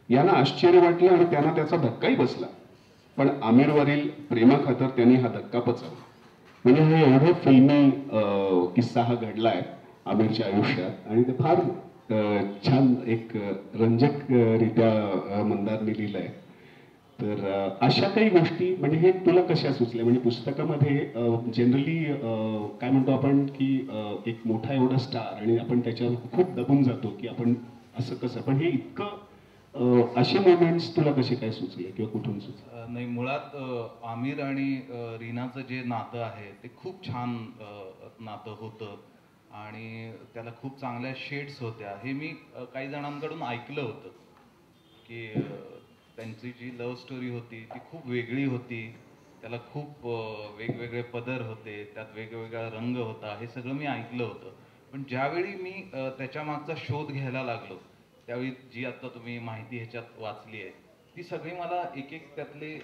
यांना आश्चर्य वाटलं आणि त्यांना त्याचा धक्काही बसला. पण आमिरवरील प्रेमाखातर त्यांनी हा धक्का पचवला. म्हणजे हे एवढं फिल्मी अं, किस्सा हा घडलाय. आमिरच्या आयुष्यात. आणि ते फार छान एक रंजक रित्या लिहिलं आहे तर अशा काही गोष्टी म्हणजे हे तुला कशा सुचल्या? म्हणजे पुस्तकामध्ये जनरली काय म्हणतो आपण की एक मोठा एवढा स्टार आणि आपण त्याच्यावर खूप दबून जातो की आपण असं कसं? पण हे इतकं असे मोमेंट्स तुला कसे काय सुचले किंवा कुठून सुचले?
नाही मुळात आमिर आणि रीनाचं जे नातं आहे ते खूप छान नातं होतं. आणि त्याला खूप चांगल्या शेड्स होत्या. हे मी काही जणांकडून ऐकलं होतं की त्यांची जी लव्ह स्टोरी होती ती खूप वेगळी होती. त्याला खूप वेगवेगळे पदर होते त्यात वेगवेगळा रंग होता हे सगळं मी ऐकलं होतं. पण ज्यावेळी मी त्याच्यामागचा त्याच्या मागचा शोध घ्यायला लागलो त्यावेळी जी आता तुम्ही माहिती ह्याच्यात वाचली आहे ती सगळी मला एक एक त्यातले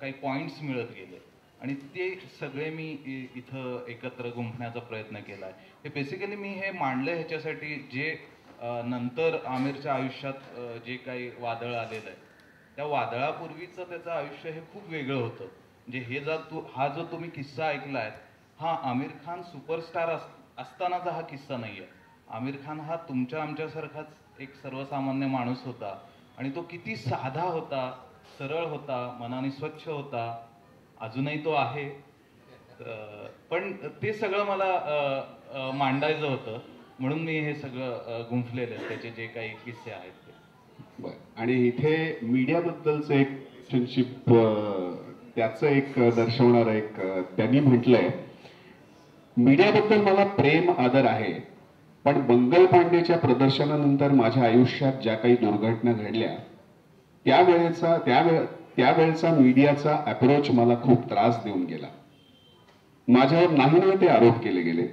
काही पॉईंट्स मिळत गेले. आणि ते सगळे मी इ- इथं एकत्र गुंफण्याचा प्रयत्न केला आहे हे बेसिकली मी हे मांडलं ह्याच्यासाठी जे नंतर आमिरच्या आयुष्यात जे काही वादळ आलेलं आहे त्या वादळापूर्वीचं त्याचं आयुष्य हे खूप वेगळं होतं. म्हणजे हे जर तू हा जो तुम्ही किस्सा ऐकलाय हा आमिर खान सुपरस्टार अस असतानाचा हा किस्सा नाही आहे आमिर खान हा तुमच्या आमच्यासारखाच एक सर्वसामान्य माणूस होता. आणि तो किती साधा होता सरळ होता मनाने स्वच्छ होता. अजूनही तो आहे. पण ते सगळं मला मांडायचं होतं. म्हणून मी हे सगळं गुंफलेलं आहे. त्याचे जे काही किस्से आहेत ते.
आणि इथे मीडियाबद्दलचं एक रिलेशनशिप त्याचं एक दर्शवणार एक त्यांनी म्हटलंय. मीडियाबद्दल मला प्रेम आदर आहे. पण मंगल पांडेच्या प्रदर्शनानंतर माझ्या आयुष्यात ज्या काही दुर्घटना घडल्या त्यावेळेचा त्यावेळे त्यावेळेचा मीडियाचा अप्रोच मला खूप त्रास देऊन गेला. माझ्यावर नाही ना ते आरोप केले गेले.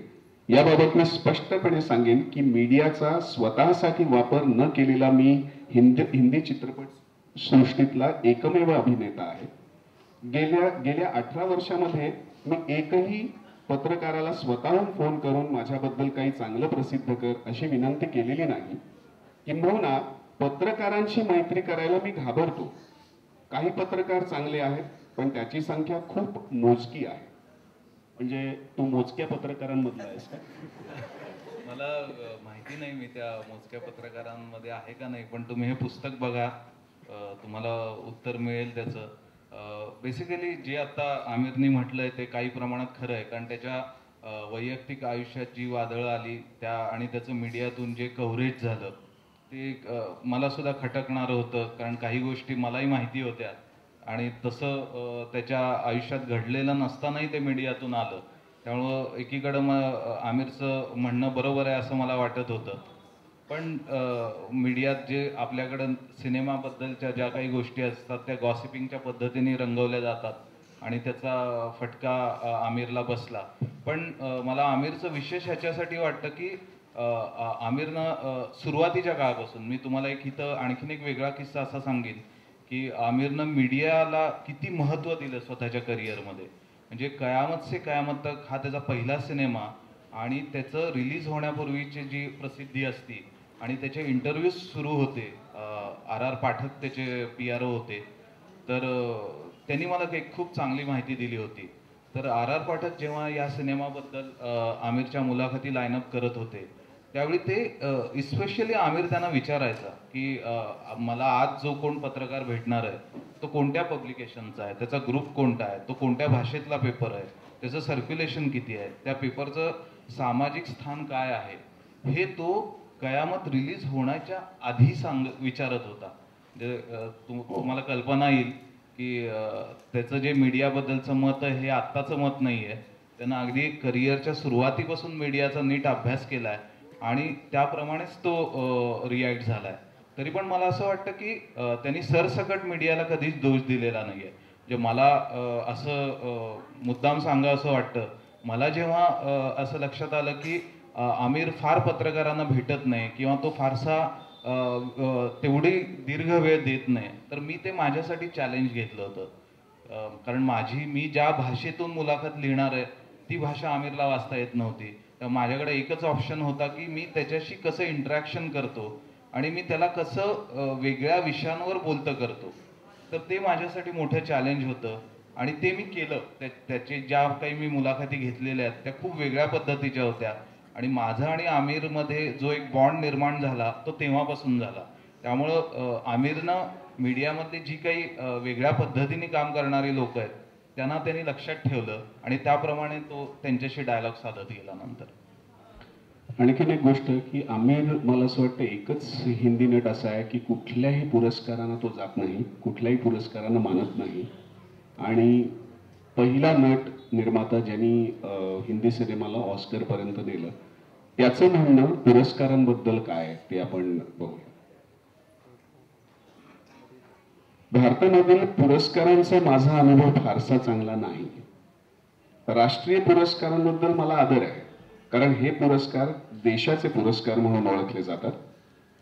याबाबत मी स्पष्टपणे सांगेन की मीडियाचा स्वतःसाठी वापर न केलेला मी हिंदी हिंदी चित्रपट सृष्टीतला एकमेव अभिनेता आहे. गेल्या गेल्या अठरा वर्षामध्ये मी एकही पत्रकाराला स्वतःहून फोन करून माझ्याबद्दल काही चांगलं प्रसिद्ध कर अशी विनंती केलेली नाही. किंबहुना पत्रकारांशी मैत्री करायला मी घाबरतो. काही पत्रकार चांगले आहेत पण त्याची संख्या खूप मोजकी आहे. म्हणजे तू मोजक्या पत्रकारांमधला आहेस का?
मला माहिती नाही मी त्या मोजक्या पत्रकारांमध्ये आहे का नाही पण तुम्ही हे पुस्तक बघा तुम्हाला उत्तर मिळेल त्याचं. बेसिकली जे आता आमिरनी म्हटलंय ते काही प्रमाणात खरं आहे कारण त्याच्या वैयक्तिक आयुष्यात जी वादळं आली त्या आणि त्याचं मीडियातून जे कव्हरेज झालं ते मला सुद्धा खटकणारं होतं कारण काही गोष्टी मलाही माहिती होत्या. आणि तसं त्याच्या आयुष्यात घडलेलं नसतानाही ते मीडियातून आलं. त्यामुळं एकीकडं मग आमिरचं म्हणणं बरोबर आहे असं मला वाटत होतं. पण मीडियात जे आपल्याकडं सिनेमाबद्दलच्या ज्या काही गोष्टी असतात त्या गॉसिपिंगच्या पद्धतीने रंगवल्या जातात आणि त्याचा फटका आमिरला बसला. पण मला आमिरचं विशेष ह्याच्यासाठी वाटतं की आमिरनं सुरुवातीच्या काळापासून मी तुम्हाला एक इथं आणखीन एक वेगळा किस्सा असा सांगेन की आमिरनं मीडियाला किती महत्त्व दिलं स्वतःच्या करिअरमध्ये. म्हणजे कयामत से कयामत तक हा त्याचा पहिला सिनेमा आणि त्याचं रिलीज होण्यापूर्वीची जी प्रसिद्धी असती आणि त्याचे इंटरव्ह्यूज सुरू होते आर आर पाठक त्याचे पी आर ओ होते तर त्यांनी मला एक खूप चांगली माहिती दिली होती. तर आर आर पाठक जेव्हा या सिनेमाबद्दल आमिरच्या मुलाखती लाईनअप करत होते त्यावेळी ते इस्पेशली आमिर त्यांना विचारायचा की मला आज जो कोण पत्रकार भेटणार आहे तो कोणत्या पब्लिकेशनचा आहे त्याचा ग्रुप कोणता आहे तो कोणत्या भाषेतला पेपर आहे त्याचं सर्क्युलेशन किती आहे त्या पेपरचं सामाजिक स्थान काय आहे हे तो कयामत रिलीज होण्याच्या आधी सांग विचारत होता. तुम्हाला कल्पना येईल की त्याचं जे मीडियाबद्दलचं मत आहे हे आत्ताचं मत नाही आहे त्यांना अगदी करिअरच्या सुरुवातीपासून मीडियाचा नीट अभ्यास केला आहे आणि त्याप्रमाणेच तो रिॲक्ट झाला आहे तरी पण मला असं वाटतं की त्यांनी सरसकट मीडियाला कधीच दोष दिलेला नाही आहे जे मला असं मुद्दाम सांगा असं वाटतं. मला जेव्हा असं लक्षात आलं की आमिर फार पत्रकारांना भेटत नाही किंवा तो फारसा तेवढी दीर्घ वेळ देत नाही तर मी ते माझ्यासाठी चॅलेंज घेतलं होतं. कारण माझी मी ज्या भाषेतून मुलाखत लिहिणार आहे ती भाषा आमिरला वाचता येत नव्हती. तर माझ्याकडे एकच ऑप्शन होता की मी त्याच्याशी कसं इंटरॅक्शन करतो आणि मी त्याला कसं वेगळ्या विषयांवर बोलतं करतो. तर ते माझ्यासाठी मोठं चॅलेंज होतं आणि ते मी केलं. त्या त्याचे ज्या काही मी मुलाखती घेतलेल्या आहेत त्या खूप वेगळ्या पद्धतीच्या होत्या. आणि माझा आणि आमिरमध्ये जो एक बॉन्ड निर्माण झाला तो तेव्हापासून झाला. त्यामुळं आमिरनं मीडियामध्ये जी काही वेगळ्या पद्धतीने काम करणारी लोक आहेत त्यांना त्यांनी लक्षात ठेवलं आणि त्याप्रमाणे तो त्यांच्याशी डायलॉग साधत गेला नंतर.
आणखीन एक गोष्ट की आमिर मला असं वाटतं एकच हिंदी नट असा आहे की कुठल्याही पुरस्कारांना तो जात नाही कुठल्याही पुरस्कारांना मानत नाही. आणि पहिला नट निर्माता ज्यांनी हिंदी सिनेमाला ऑस्करपर्यंत नेलं त्याचं म्हणणं पुरस्कारांबद्दल काय आहे ते आपण बघूया. भारतामधील पुरस्कारांचा माझा अनुभव फारसा चांगला नाही. राष्ट्रीय पुरस्कारांबद्दल मला आदर आहे. कारण हे पुरस्कार देशाचे पुरस्कार म्हणून ओळखले जातात.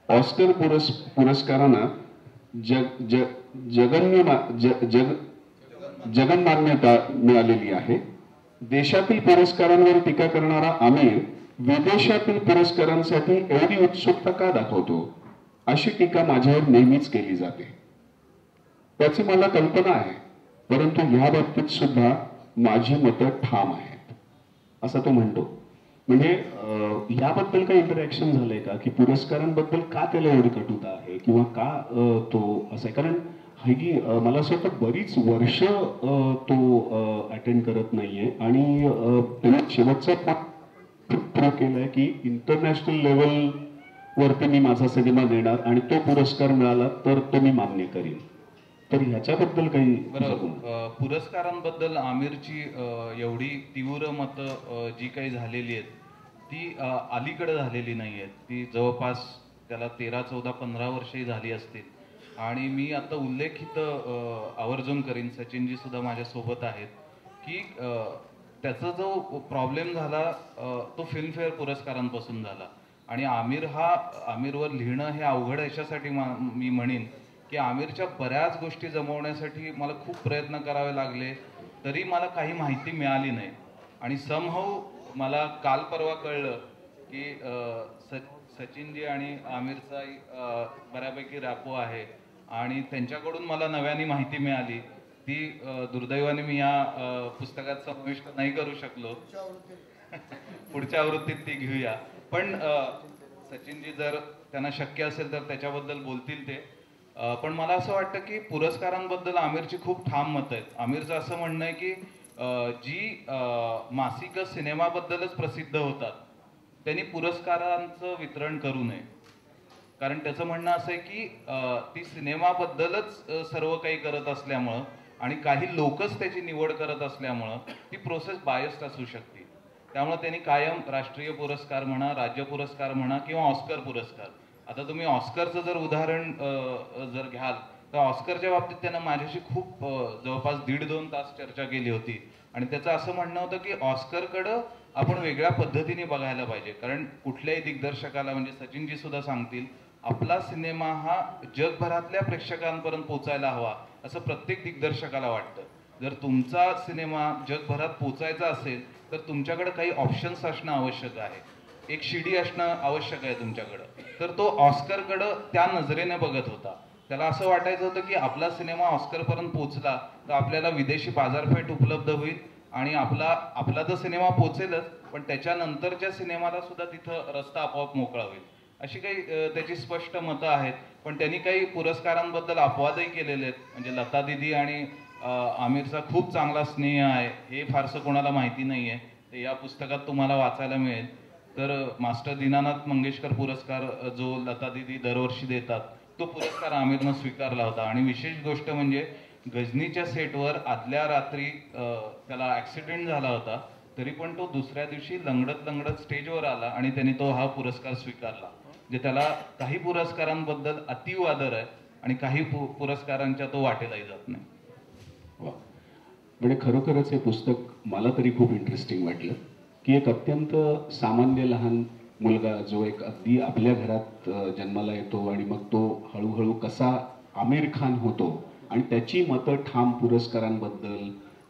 ऑस्कर पुरस् पुरस्कारांना जग ज जगन्य जग जगन्मान्यता मिळालेली आहे. देशातील पुरस्कारांवर टीका करणारा आमिर विदेशातील पुरस्कारांसाठी एवढी उत्सुकता का दाखवतो? अशी टीका माझ्यावर नेहमीच केली जाते. त्याची मला कल्पना आहे. परंतु ह्या बाबतीत सुद्धा माझी मतं ठाम आहेत. असं तो म्हणतो. म्हणजे याबद्दल काही इंटरॅक्शन झालंय का? की पुरस्कारांबद्दल का त्याला एवढी कटुता आहे? किंवा का तो असं आहे? कारण हे मला असं वाटतं बरीच वर्ष तो अटेंड करत नाहीये. आणि त्याने शेवटचा प्रूव्ह केलाय की इंटरनॅशनल लेवल वरती मी माझा सिनेमा देणार आणि तो पुरस्कार मिळाला तर तो मी मान्य करीन. तर ह्याच्याबद्दल काही
बरं
जगून.
अ, पुरस्कारांबद्दल आमिरची एवढी तीव्र मतं जी काही झालेली आहेत ती अलीकडे झालेली नाही आहेत. ती जवळपास त्याला तेरा चौदा पंधरा वर्षही झाली असतील. आणि मी आता उल्लेख इथं अ, आवर्जून करीन सचिनजी सुद्धा माझ्यासोबत आहेत की त्याचा जो प्रॉब्लेम झाला तो फिल्मफेअर पुरस्कारांपासून झाला. आणि आमिर हा आमिरवर लिहिणं हे अवघड याच्यासाठी मी म्हणेन की आमिरच्या बऱ्याच गोष्टी जमवण्यासाठी मला खूप प्रयत्न करावे लागले तरी मला काही माहिती मिळाली नाही. आणि समहाऊ मला काल परवा कळलं की स सचिनजी आणि आमिरचा बऱ्यापैकी रॅपो आहे आणि त्यांच्याकडून मला नव्याने माहिती मिळाली. ती दुर्दैवाने मी या पुस्तकात समाविष्ट नाही करू शकलो. पुढच्या आवृत्तीत ती घेऊया. पण सचिनजी जर त्यांना शक्य असेल तर त्याच्याबद्दल बोलतील ते. पण मला असं वाटतं की पुरस्कारांबद्दल आमिरची खूप ठाम मत आहेत. आमिरचं असं म्हणणं आहे की जी मासिकं सिनेमाबद्दलच प्रसिद्ध होतात त्यांनी पुरस्कारांचं वितरण करू नये. कारण त्याचं म्हणणं असं आहे की ती सिनेमाबद्दलच सर्व काही करत असल्यामुळं आणि काही लोकच त्याची निवड करत असल्यामुळं ती प्रोसेस बायस्ड असू शकते. त्यामुळे त्यांनी कायम राष्ट्रीय पुरस्कार म्हणा राज्य पुरस्कार म्हणा किंवा ऑस्कर पुरस्कार आता तुम्ही ऑस्करचं जर उदाहरण जर घ्याल तर ऑस्करच्या बाबतीत त्यानं माझ्याशी खूप जवळपास दीड दोन तास चर्चा केली होती. आणि त्याचं असं म्हणणं होतं की ऑस्करकडं आपण वेगळ्या पद्धतीने बघायला पाहिजे. कारण कुठल्याही दिग्दर्शकाला म्हणजे सचिनजी सुद्धा सांगतील आपला सिनेमा हा जगभरातल्या प्रेक्षकांपर्यंत पोचायला हवा असं प्रत्येक दिग्दर्शकाला वाटतं. जर तुमचा सिनेमा जगभरात पोचायचा असेल तर तुमच्याकडे काही ऑप्शन्स असणं आवश्यक आहे. एक शिडी असणं आवश्यक आहे तुमच्याकडं. तर तो ऑस्करकडं त्या नजरेने बघत होता. त्याला असं वाटायचं होतं की आपला सिनेमा ऑस्करपर्यंत पोचला तर आपल्याला विदेशी बाजारपेठ उपलब्ध होईल आणि आपला आपला तर सिनेमा पोचेलच पण त्याच्यानंतरच्या सिनेमाला सुद्धा तिथं रस्ता आपोआप मोकळा होईल. अशी काही त्याची स्पष्ट मतं आहेत. पण त्यांनी काही पुरस्कारांबद्दल अपवादही केलेले आहेत. म्हणजे लता दिदी आणि आमिरचा खूप चांगला स्नेह आहे. हे फारसं कोणाला माहिती नाही आहे ते या पुस्तकात तुम्हाला वाचायला मिळेल. तर मास्टर दीनानाथ मंगेशकर पुरस्कार जो लता दिदी दरवर्षी देतात तो पुरस्कार आमिरनं स्वीकारला होता. आणि विशेष गोष्ट म्हणजे गजनीच्या सेटवर आदल्या रात्री त्याला ऍक्सिडेंट झाला होता तरी पण तो दुसऱ्या दिवशी लंगडत लंगडत स्टेजवर आला आणि त्याने तो हा पुरस्कार स्वीकारला. म्हणजे त्याला काही पुरस्कारांबद्दल अतिव आदर आहे आणि काही पु- पुरस्कारांच्या तो वाटेलाही जात नाही.
म्हणजे खरोखरच हे पुस्तक मला तरी खूप इंटरेस्टिंग वाटलं. की एक अत्यंत सामान्य लहान मुलगा जो एक अगदी आपल्या घरात जन्माला येतो आणि मग तो हळूहळू कसा आमिर खान होतो आणि त्याची मतं ठाम पुरस्कारांबद्दल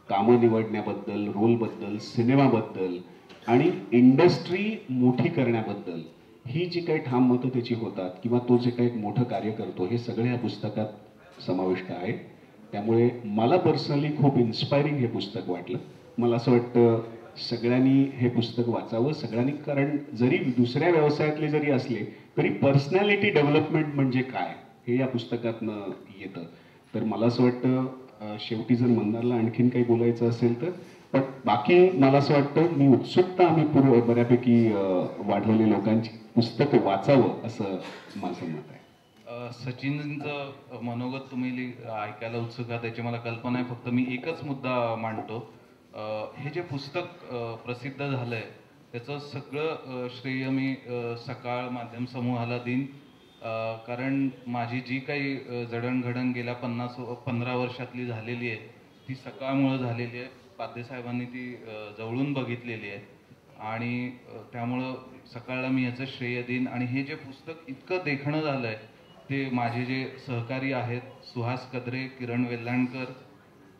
कामं निवडण्याबद्दल रोलबद्दल सिनेमाबद्दल आणि इंडस्ट्री मोठी करण्याबद्दल ही जी काही ठाम मतं त्याची होतात किंवा तो जे काही एक मोठं कार्य करतो हे सगळं या पुस्तकात समाविष्ट आहे. त्यामुळे मला पर्सनली खूप इन्स्पायरिंग हे पुस्तक वाटलं. मला असं वाटतं सगळ्यांनी हे पुस्तक वाचावं. सगळ्यांनी कारण जरी दुसऱ्या व्यवसायातले जरी असले तरी पर्सनॅलिटी डेव्हलपमेंट म्हणजे काय? हे या पुस्तकातनं येतं. तर मला असं वाटतं शेवटी जर मंदारला आणखीन काही बोलायचं असेल तर पण बाकी मला असं वाटतं मी उत्सुकता आम्ही पूर्व बऱ्यापैकी अं, वाढवली लोकांची पुस्तकं वाचावं असं माझं मत आहे.
सचिनचं मनोगत तुम्ही ऐकायला उत्सुक आहात त्याची मला कल्पना आहे. फक्त मी एकच मुद्दा मांडतो. हे जे पुस्तक प्रसिद्ध प्रसिद्ध झालंय त्याचं सगळं श्रेय मी सकाळ माध्यम समूहाला देईन. कारण माझी जी काही जडणघडण गेल्या पन्नास पंधरा वर्षातली झालेली आहे ती सकाळमुळं झालेली आहे. पादेसाहेबांनी ती जवळून बघितलेली आहे. आणि त्यामुळं सकाळला मी याचं श्रेय देईन. आणि हे जे पुस्तक इतकं देखणं झालंय ते माझे जे सहकारी आहेत सुहास कदरे किरण वेल्हाणकर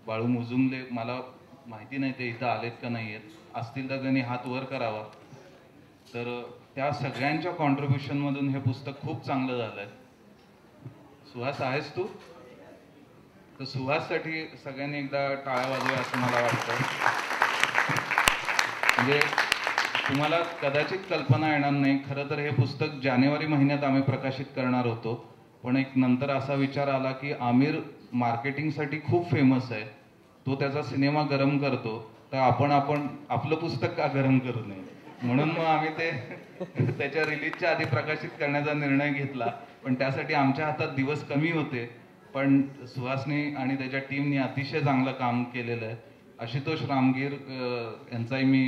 बाळू मुजुमले मला माहिती नाही ते इथं आलेत का नाही आहेत. असतील तर त्यांनी हात वर करावा. तर त्या सगळ्यांच्या कॉन्ट्रीब्युशनमधून हे पुस्तक खूप चांगलं झालंय. सुहास आहेस तू? तर सुहाससाठी सगळ्यांनी एकदा टाळ्या वाजव्या असं मला वाटतं म्हणजे तुम्हाला कदाचित कल्पना येणार नाही. खरं तर हे पुस्तक जानेवारी महिन्यात आम्ही प्रकाशित करणार होतो. पण एक नंतर असा विचार आला की आमिर मार्केटिंगसाठी खूप फेमस आहे. तो त्याचा सिनेमा गरम करतो तर आपण आपण आपलं पुस्तक का गरम करू नये? म्हणून मग आम्ही ते त्याच्या रिलीजच्या आधी प्रकाशित करण्याचा निर्णय घेतला. पण त्यासाठी आमच्या हातात दिवस कमी होते. पण सुहासनी आणि त्याच्या टीमने अतिशय चांगलं काम केलेलं आहे. आशुतोष रामगीर यांचाही मी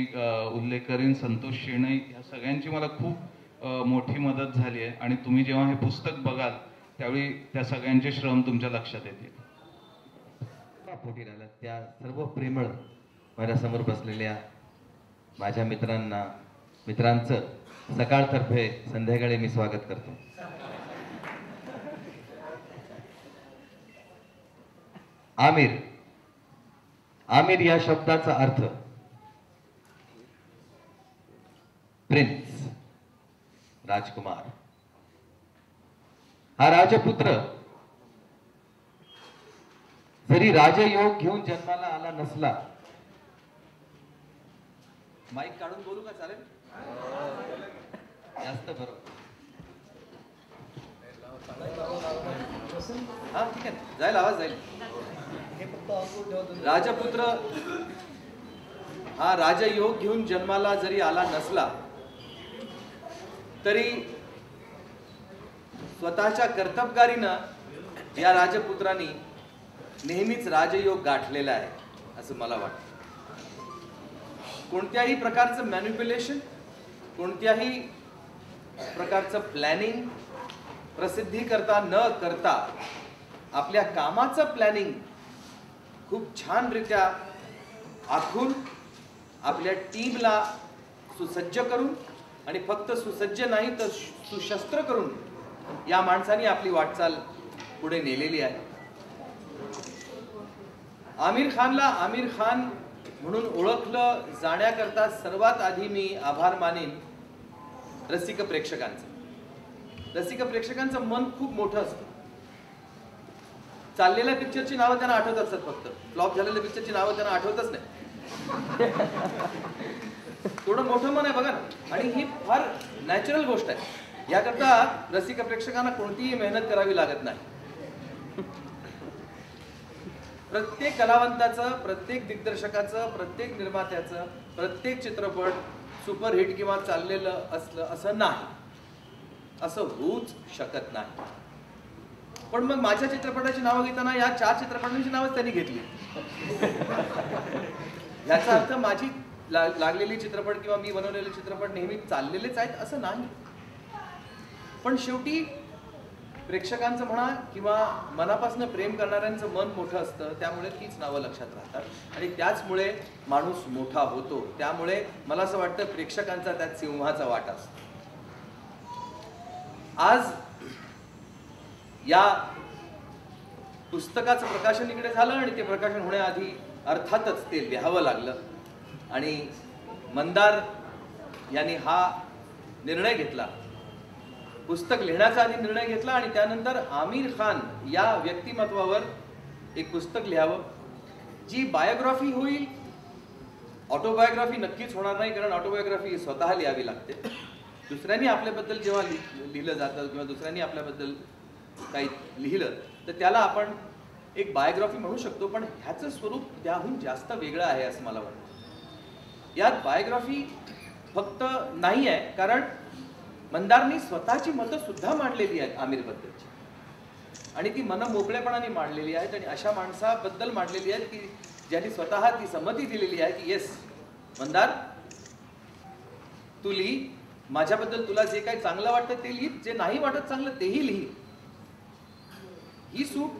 उल्लेख करीन. संतोष शेणई या सगळ्यांची मला खूप मोठी मदत झाली आहे. आणि तुम्ही जेव्हा हे पुस्तक बघाल त्यावेळी त्या सगळ्यांचे श्रम तुमच्या लक्षात येतील.
पोटी राहिला. त्या सर्व प्रेमळ माझ्यासमोर बसलेल्या माझ्या मित्रांना मित्रांचं सकाळतर्फे संध्याकाळी मी स्वागत करतो. आमिर आमिर या शब्दाचा अर्थ प्रिन्स राजकुमार. हा राजपुत्र जरी राजयोग घेऊन जन्माला आला नसला माईक काढून बोलू का चालेल? जास्त बरोबर हा ठीक आहे. जाईल आवाज जाईल. राजपुत्र हा राजयोग घेऊन जन्माला जरी आला नसला तरी स्वतःच्या कर्तबगारीनं या राजपुत्रांनी नेहमीच राजयोग गाठलेला आहे असं मला वाटतं. कोणत्याही प्रकारचं मॅन्युप्युलेशन कोणत्याही प्रकारचं प्लॅनिंग प्रसिद्धी करता न करता आपल्या कामाचं प्लॅनिंग खूप छानरित्या आखून आपल्या टीमला सुसज्ज करून आणि फक्त सुसज्ज नाही तर सुशस्त्र करून या माणसाने आपली वाटचाल पुढे नेलेली आहे. आमिर खानला आमिर खान म्हणून ओळखलं जाण्याकरता सर्वात आधी मी आभार मानेन रसिक प्रेक्षकांचं. रसिक प्रेक्षकांचं मन खूप मोठं असतं. चाललेल्या पिक्चरची नावं त्यांना आठवत असतात फक्त. फ्लॉप झालेल्या पिक्चरची नावं त्यांना आठवतच नाही. थोडं मोठं मन आहे बघा ना. आणि ही फार नॅचरल गोष्ट आहे. याकरता रसिक प्रेक्षकांना कोणतीही मेहनत करावी लागत नाही. प्रत्येक कलावंताचं प्रत्येक दिग्दर्शकाचं प्रत्येक निर्मात्याचं प्रत्येक चित्रपट सुपरहिट किंवा चाललेलं असलं असं नाही. असं होऊच शकत नाही. पण मग माझ्या चित्रपटाची नावं घेताना या चार चित्रपटांची नावं त्यांनी घेतली. याचा अर्थ माझी ला- लागलेली चित्रपट किंवा मी बनवलेले चित्रपट नेहमी चाललेलेच आहेत असं नाही. पण शेवटी प्रेक्षकांचं म्हणा किंवा मनापासून प्रेम करणाऱ्यांचं मन मोठं असतं त्यामुळे तीच नावं लक्षात राहतात. आणि त्याचमुळे माणूस मोठा होतो. त्यामुळे मला असं वाटतं प्रेक्षकांचा त्यात सिंहाचा वाटा असतो. आज या पुस्तकाचं प्रकाशन इकडे झालं आणि ते प्रकाशन होण्याआधी अर्थातच ते लिहावं लागलं. आणि मंदार यांनी हा निर्णय घेतला. पुस्तक लिहिण्याचा आधी निर्णय घेतला आणि त्यानंतर आमिर खान या व्यक्तिमत्वावर एक पुस्तक लिहावं. जी बायोग्राफी होईल ऑटोबायोग्राफी नक्कीच होणार नाही कारण ऑटोबायोग्राफी स्वतः लिहावी लागते. दुसऱ्यांनी आपल्याबद्दल जेव्हा लिहिलं जातं किंवा दुसऱ्यांनी आपल्याबद्दल काही लिहिलं तर त्याला आपण एक बायोग्राफी म्हणू शकतो पण ह्याचं स्वरूप त्याहून जास्त वेगळं आहे असं मला वाटतं. यात बायोग्राफी फक्त नाही आहे कारण मंदारनी स्वतःची मतं सुद्धा मांडलेली आहेत आमिरबद्दलची. आणि ती मनं मोकळेपणाने मांडलेली आहेत आणि अशा माणसाबद्दल मांडलेली आहेत की ज्यांनी स्वतः ती संमती दिलेली आहे की येस मंदार तू लिही. माझ्याबद्दल तुला जे काही चांगलं वाटतं ते लिही. जे नाही वाटत चांगलं तेही लिही. ही सूट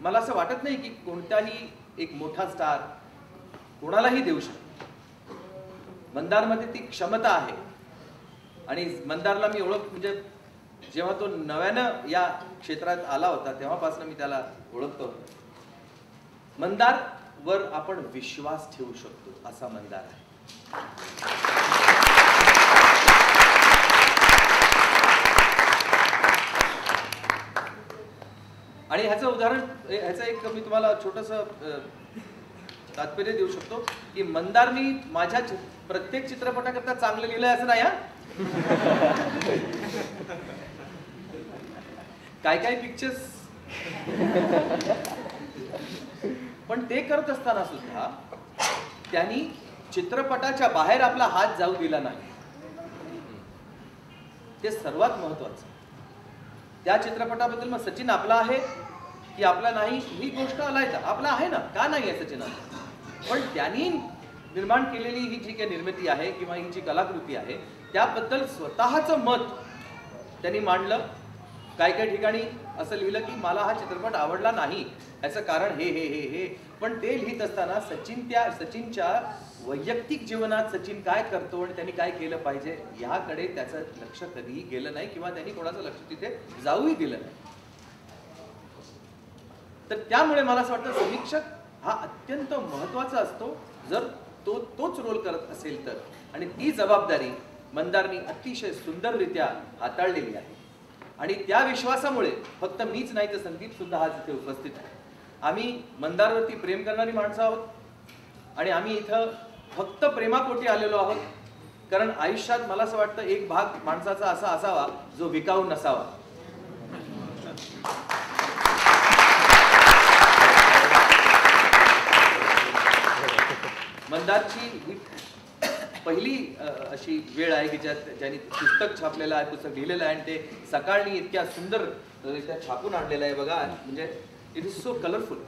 मला असं वाटत नाही की कोणताही एक मोठा स्टार कोणालाही देऊ शकतो. मंदारमध्ये ती क्षमता आहे. आणि मंदारला मी ओळख म्हणजे जेव्हा तो नव्यानं या क्षेत्रात आला होता तेव्हापासून मी त्याला ओळखतो. मंदार वर आपण विश्वास ठेवू शकतो असा मंदार आहे. आणि ह्याचं उदाहरण ह्याचं एक मी तुम्हाला छोटस तात्पर्य देऊ शकतो की मंदारनी माझ्या चि- प्रत्येक चित्रपटाकरता चांगलं लिहिलंय असं नाही हा? काय काय पिक्चर्स पण ते करत असताना सुद्धा त्यांनी चित्रपटाच्या बाहेर आपला हात जाऊ दिला नाही. ते सर्वात महत्वाचं. त्या चित्रपटाबद्दल मग सचिन आपला आहे की आपला नाही ही गोष्ट अलायचा आपला आहे ना? का नाही आहे सचिन? पण त्यांनी निर्माण केलेली ही जी काही निर्मिती आहे किंवा ही जी कलाकृती आहे त्याबद्दल स्वतःचं मत त्यांनी मांडलं. काही काही ठिकाणी असं लिहिलं की मला हा चित्रपट आवडला नाही. याचं कारण हे हे हे हे. पण ते लिहित असताना सचिन त्या सचिनच्या वैयक्तिक जीवनात सचिन काय करतो आणि त्यांनी काय केलं पाहिजे याकडे त्याचं लक्ष कधीही गेलं नाही किंवा त्यांनी कोणाचं लक्ष तिथे जाऊही दिलं नाही. तर त्यामुळे मला असं वाटतं समीक्षक हा अत्यंत महत्त्वाचा असतो. जर तो तोच रोल करत असेल तर. आणि ती जबाबदारी मंदारनी अतिशय सुंदररित्या हाताळलेली आहे. आणि त्या विश्वासामुळे फक्त मीच नाही तर संदीप सुद्धा आज इथे उपस्थित आहे. आम्ही मंदारवरती प्रेम करणारी माणसं आहोत. आणि आम्ही इथं फक्त प्रेमापोटी आलेलो आहोत. कारण आयुष्यात मला असं वाटतं एक भाग माणसाचा असा असावा जो विकाऊ नसावा. मंदारची ही पहिली अशी वेळ आहे की ज्यात ज्यांनी पुस्तक छापलेलं आहे पुस्तक लिहिलेलं आहे आणि ते सकाळनी इतक्या सुंदर त्या छापून आणलेलं आहे. बघा म्हणजे इट इज सो कलरफुल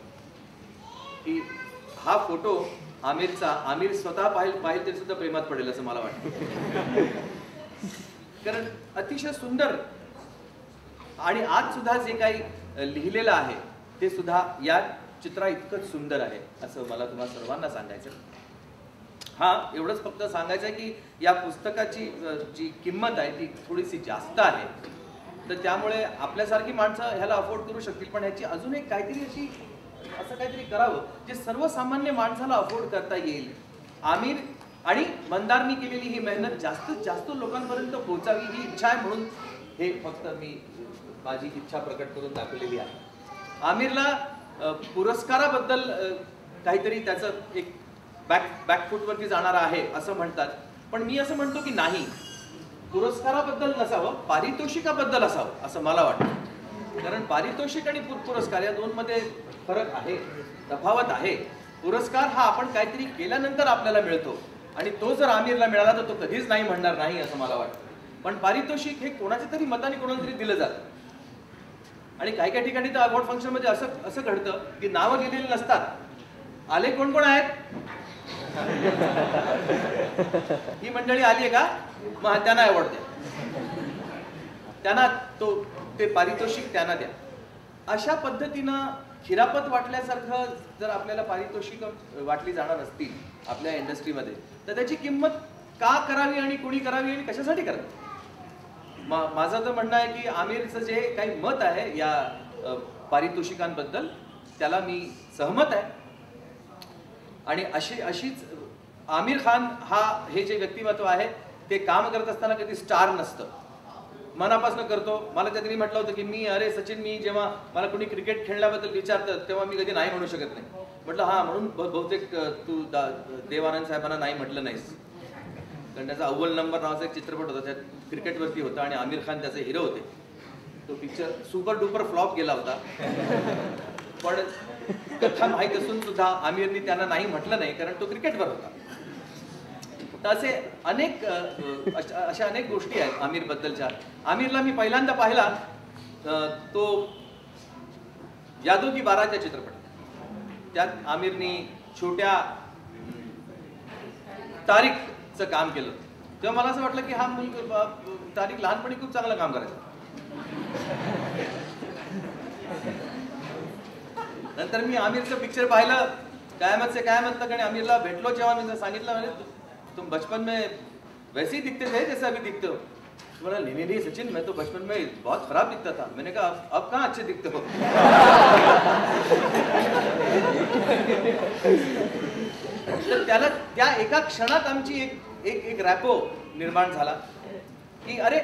की हा फोटो आमिरचा आमिर स्वतः पाहिल पाहिल तरी सुद्धा प्रेमात पडेल असं मला वाटतं. कारण अतिशय सुंदर. आणि आज सुद्धा जे काही लिहिलेलं आहे ते सुद्धा या चित्रा इतकंच सुंदर आहे असं मला तुम्हाला सर्वांना सांगायचं हा एवढंच फक्त सांगायचं आहे की या पुस्तकाची जी किंमत आहे ती थोडीशी जास्त आहे. तर त्यामुळे आपल्यासारखी माणसं ह्याला अफोर्ड करू शकतील पण ह्याची अजून एक काहीतरी अशी असं काहीतरी करावं जे सर्वसामान्य माणसाला अफोर्ड करता येईल. आमिर आणि मंदारनी केलेली ही मेहनत जास्तीत जास्त लोकांपर्यंत पोहोचावी ही इच्छा आहे म्हणून हे फक्त मी माझी इच्छा प्रकट करून दाखवलेली आहे. आमिरला पुरस्काराबद्दल काहीतरी त्याचं एक बॅक बॅकफूटवरती जाणार आहे असं म्हणतात. पण मी असं म्हणतो की नाही. पुरस्काराबद्दल नसावं पारितोषिकाबद्दल असावं असं मला वाटतं. कारण पारितोषिक आणि पुर- पुरस्कार या दोनमध्ये फरक आहे तफावत आहे. पुरस्कार हा आपण काहीतरी केल्यानंतर आपल्याला मिळतो. आणि तो जर आमिरला मिळाला तर तो कधीच नाही म्हणणार नाही असं मला वाटतं. पण पारितोषिक हे कोणाच्या तरी मताने कोणाला तरी दिलं जातं. आणि काही काही ठिकाणी तर अवॉर्ड फंक्शनमध्ये असं असं घडतं की नावं लिहिलेली नसतात. आले कोण कोण आहेत? ही मंडळी आली आहे का? मग त्यांना अवॉर्ड द्या. त्यांना तो ते पारितोषिक त्यांना द्या. अशा पद्धतीनं खिरापत वाटल्यासारखं जर आपल्याला पारितोषिक वाटली जाणार असतील आपल्या इंडस्ट्रीमध्ये तर त्याची किंमत का करावी आणि कोणी करावी आणि कशासाठी करावी? मा माझं तर म्हणणं आहे की आमिरचं जे काही मत आहे या पारितोषिकांबद्दल त्याला मी सहमत आहे. आणि अशी अशीच आमिर खान हा हे जे व्यक्तिमत्व आहे ते काम करत असताना कधी स्टार नसतं. मनापासून करतो. मला कधी म्हटलं होतं की मी अरे सचिन मी जेव्हा मला कोणी क्रिकेट खेळण्याबद्दल विचारतं तेव्हा मी कधी नाही म्हणू शकत नाही. म्हटलं हा म्हणून बहुतेक तू दा- देवानंद साहेबांना नाही म्हटलं नाहीस. कारण त्याचा अव्वल नंबर नावाचा एक चित्रपट होता त्यात क्रिकेटवरती होता आणि आमिर खान त्याचे हिरो होते. तो पिक्चर सुपर डुपर फ्लॉप गेला होता. पण कथा माहीत असून सुद्धा आमिरनी त्यांना नाही म्हटलं नाही कारण तो क्रिकेटवर होता. तर असे अनेक अशा अनेक गोष्टी आहेत आमिर बद्दलच्या आमिरला मी पहिल्यांदा पाहिला तो यादव की बाराच्या चित्रपट. त्यात आमिरनी छोट्या तारीखचं काम केलं. तेव्हा मला असं वाटलं की हा मुलगा तारीख लहानपणी खूप चांगलं काम करायचं. नंतर मी आमिरचं पिक्चर पाहिलं. कयामत से कयामत तक आणि आमिरला भेटलो जेव्हा मी सांगितलं म्हणजे तुम बचपन में वैसे ही दिखते थे जैसे अभी दिखते हो? तो बोला नहीं नहीं सचिन मैं तो बचपन में बहुत खराब दिखता था. मैंने कहा अब, अब कहाँ अच्छे दिखते हो? तर त्याला त्या एका क्षणात आमची एक एक एक रॅपो निर्माण झाला की अरे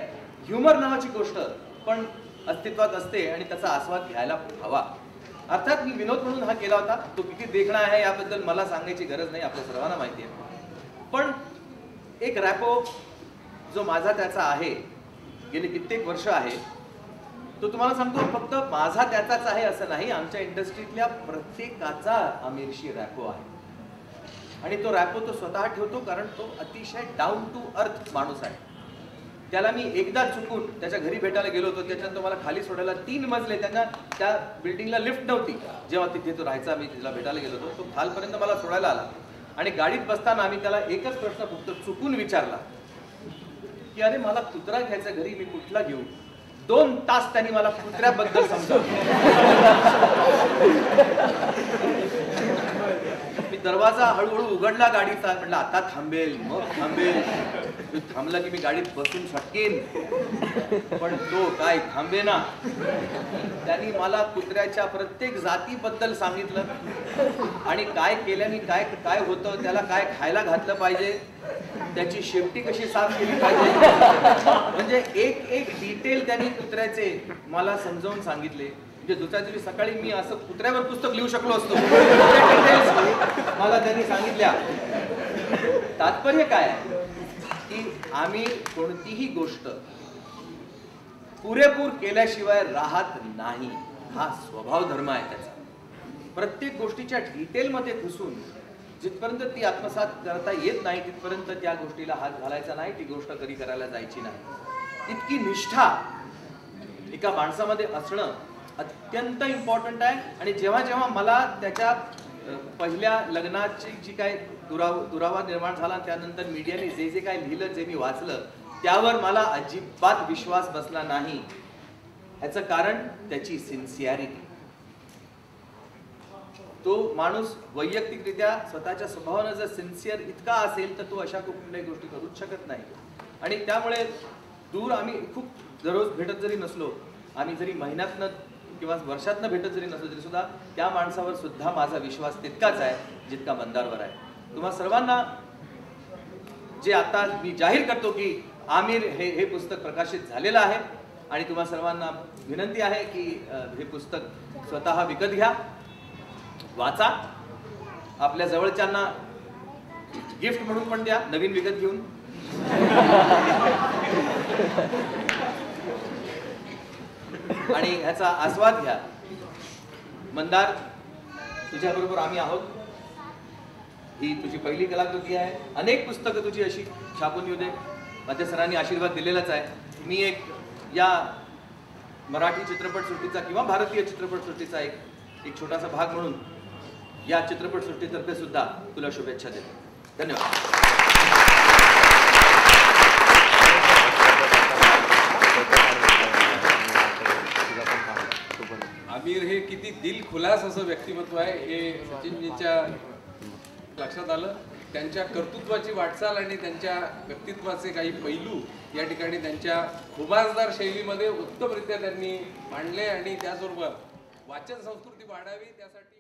ह्युमर नावाची गोष्ट पण अस्तित्वात असते आणि त्याचा आस्वाद घ्यायला हवा. अर्थात मी विनोद म्हणून हा केला होता. तो किती देखणा आहे याबद्दल मला सांगायची गरज नाही आपल्या सर्वांना माहिती आहे. पण एक रॅपो जो माझा त्याचा आहे गेली कित्येक वर्ष आहे तो तुम्हाला सांगतो फक्त माझा त्याचाच आहे असं नाही आमच्या इंडस्ट्रीतल्या प्रत्येकाचा आमिरशी रॅपो आहे. आणि तो रॅपो तो स्वतः ठेवतो कारण तो अतिशय डाऊन टू अर्थ माणूस आहे. त्याला मी एकदा चुकून त्याच्या घरी भेटायला गेलो होतो. त्याच्यानंतर मला खाली सोडायला तीन मजले त्यांना त्या बिल्डिंगला लिफ्ट नव्हती. जेव्हा तिथे तो राहायचा मी तिला भेटायला गेलो होतो. तो खालपर्यंत मला सोडायला आला. आणि गाडीत बसताना आम्ही त्याला एकच प्रश्न फक्त चुकून विचारला की अरे मला कुत्रा घ्यायचा घरी मी कुठला घेऊ? दोन तास त्यांनी मला कुत्र्याबद्दल समजावलं. दरवाजा हळूहळू उघडला गाडीचा म्हटलं आता थांबेल मग थांबेल. थांबला की मी गाडीत बसून शकेन. पण तो काय थांबे ना त्यांनी मला कुत्र्याच्या प्रत्येक जातीबद्दल सांगितलं. आणि काय केल्याने काय काय होतं त्याला काय खायला घातलं पाहिजे त्याची शेपटी कशी साफ केली पाहिजे? म्हणजे एक एक डिटेल त्यांनी कुत्र्याचे मला समजावून सांगितले. म्हणजे दुसऱ्या दिवशी सकाळी मी असं कुत्र्यावर पुस्तक लिहू शकलो असतो. मला त्यांनी सांगितल्या. तात्पर्य काय? की आम्ही कोणतीही गोष्ट पुरेपूर केल्याशिवाय राहत नाही. हा स्वभाव धर्म आहे त्याचा. प्रत्येक गोष्टीच्या डिटेलमध्ये घुसून जिथपर्यंत ती आत्मसात करता येत नाही तिथपर्यंत त्या गोष्टीला हात घालायचा नाही ती गोष्ट कधी करायला जायची नाही. इतकी निष्ठा एका माणसामध्ये असणं अत्यंत इम्पॉर्टंट आहे. आणि जेव्हा जेव्हा मला त्याच्या पहिल्या लग्नाची जी काय दुराव दुरावा निर्माण झाला त्यानंतर मीडियाने जे जे काय लिहिलं जे मी वाचलं त्यावर मला अजिबात विश्वास बसला नाही. ह्याचं कारण त्याची सिन्सिअरिटी तो माणूस वैयक्तिकरित्या स्वतःच्या स्वभावानं जर सिन्सिअर इतका असेल तर तो अशा कुठल्याही गोष्टी करूच शकत नाही. आणि त्यामुळे दूर आम्ही खूप दररोज भेटत जरी नसलो आम्ही जरी महिन्यातनं किंवा वर्षातनं भेटत जरी नसलो तरी सुद्धा त्या माणसावर सुद्धा माझा विश्वास तितकाच आहे जितका मंदारवर आहे. तुम्हा सर्वांना जे आता मी जाहीर करतो की आमिर हे हे पुस्तक प्रकाशित झालेलं आहे आणि तुम्हा सर्वांना विनंती आहे की हे पुस्तक स्वतः विकत घ्या वाचा आपल्या जवळच्यांना गिफ्ट म्हणून पण द्या नवीन विकत घेऊन. आणि ह्याचा आस्वाद घ्या. मंदार तुझ्याबरोबर आम्ही आहोत. ही तुझी पहिली कलाकृती आहे. अनेक पुस्तकं तुझी अशी छापून येऊ दे. माझ्या सरांनी आशीर्वाद दिलेलाच आहे. मी एक या मराठी चित्रपटसृष्टीचा किंवा भारतीय चित्रपटसृष्टीचा एक एक छोटासा भाग म्हणून या चित्रपटसृष्टीतर्फे सुद्धा तुला शुभेच्छा देतो. धन्यवाद.
आमिर हे किती दिल खुलास असं व्यक्तिमत्व आहे हे सचिनजींच्या लक्षात आलं. त्यांच्या कर्तृत्वाची वाटचाल आणि त्यांच्या व्यक्तित्वाचे काही पैलू या ठिकाणी त्यांच्या खुमासदार शैलीमध्ये उत्तमरित्या त्यांनी मांडले आणि त्याचबरोबर वाचन संस्कृती वाढावी त्यासाठी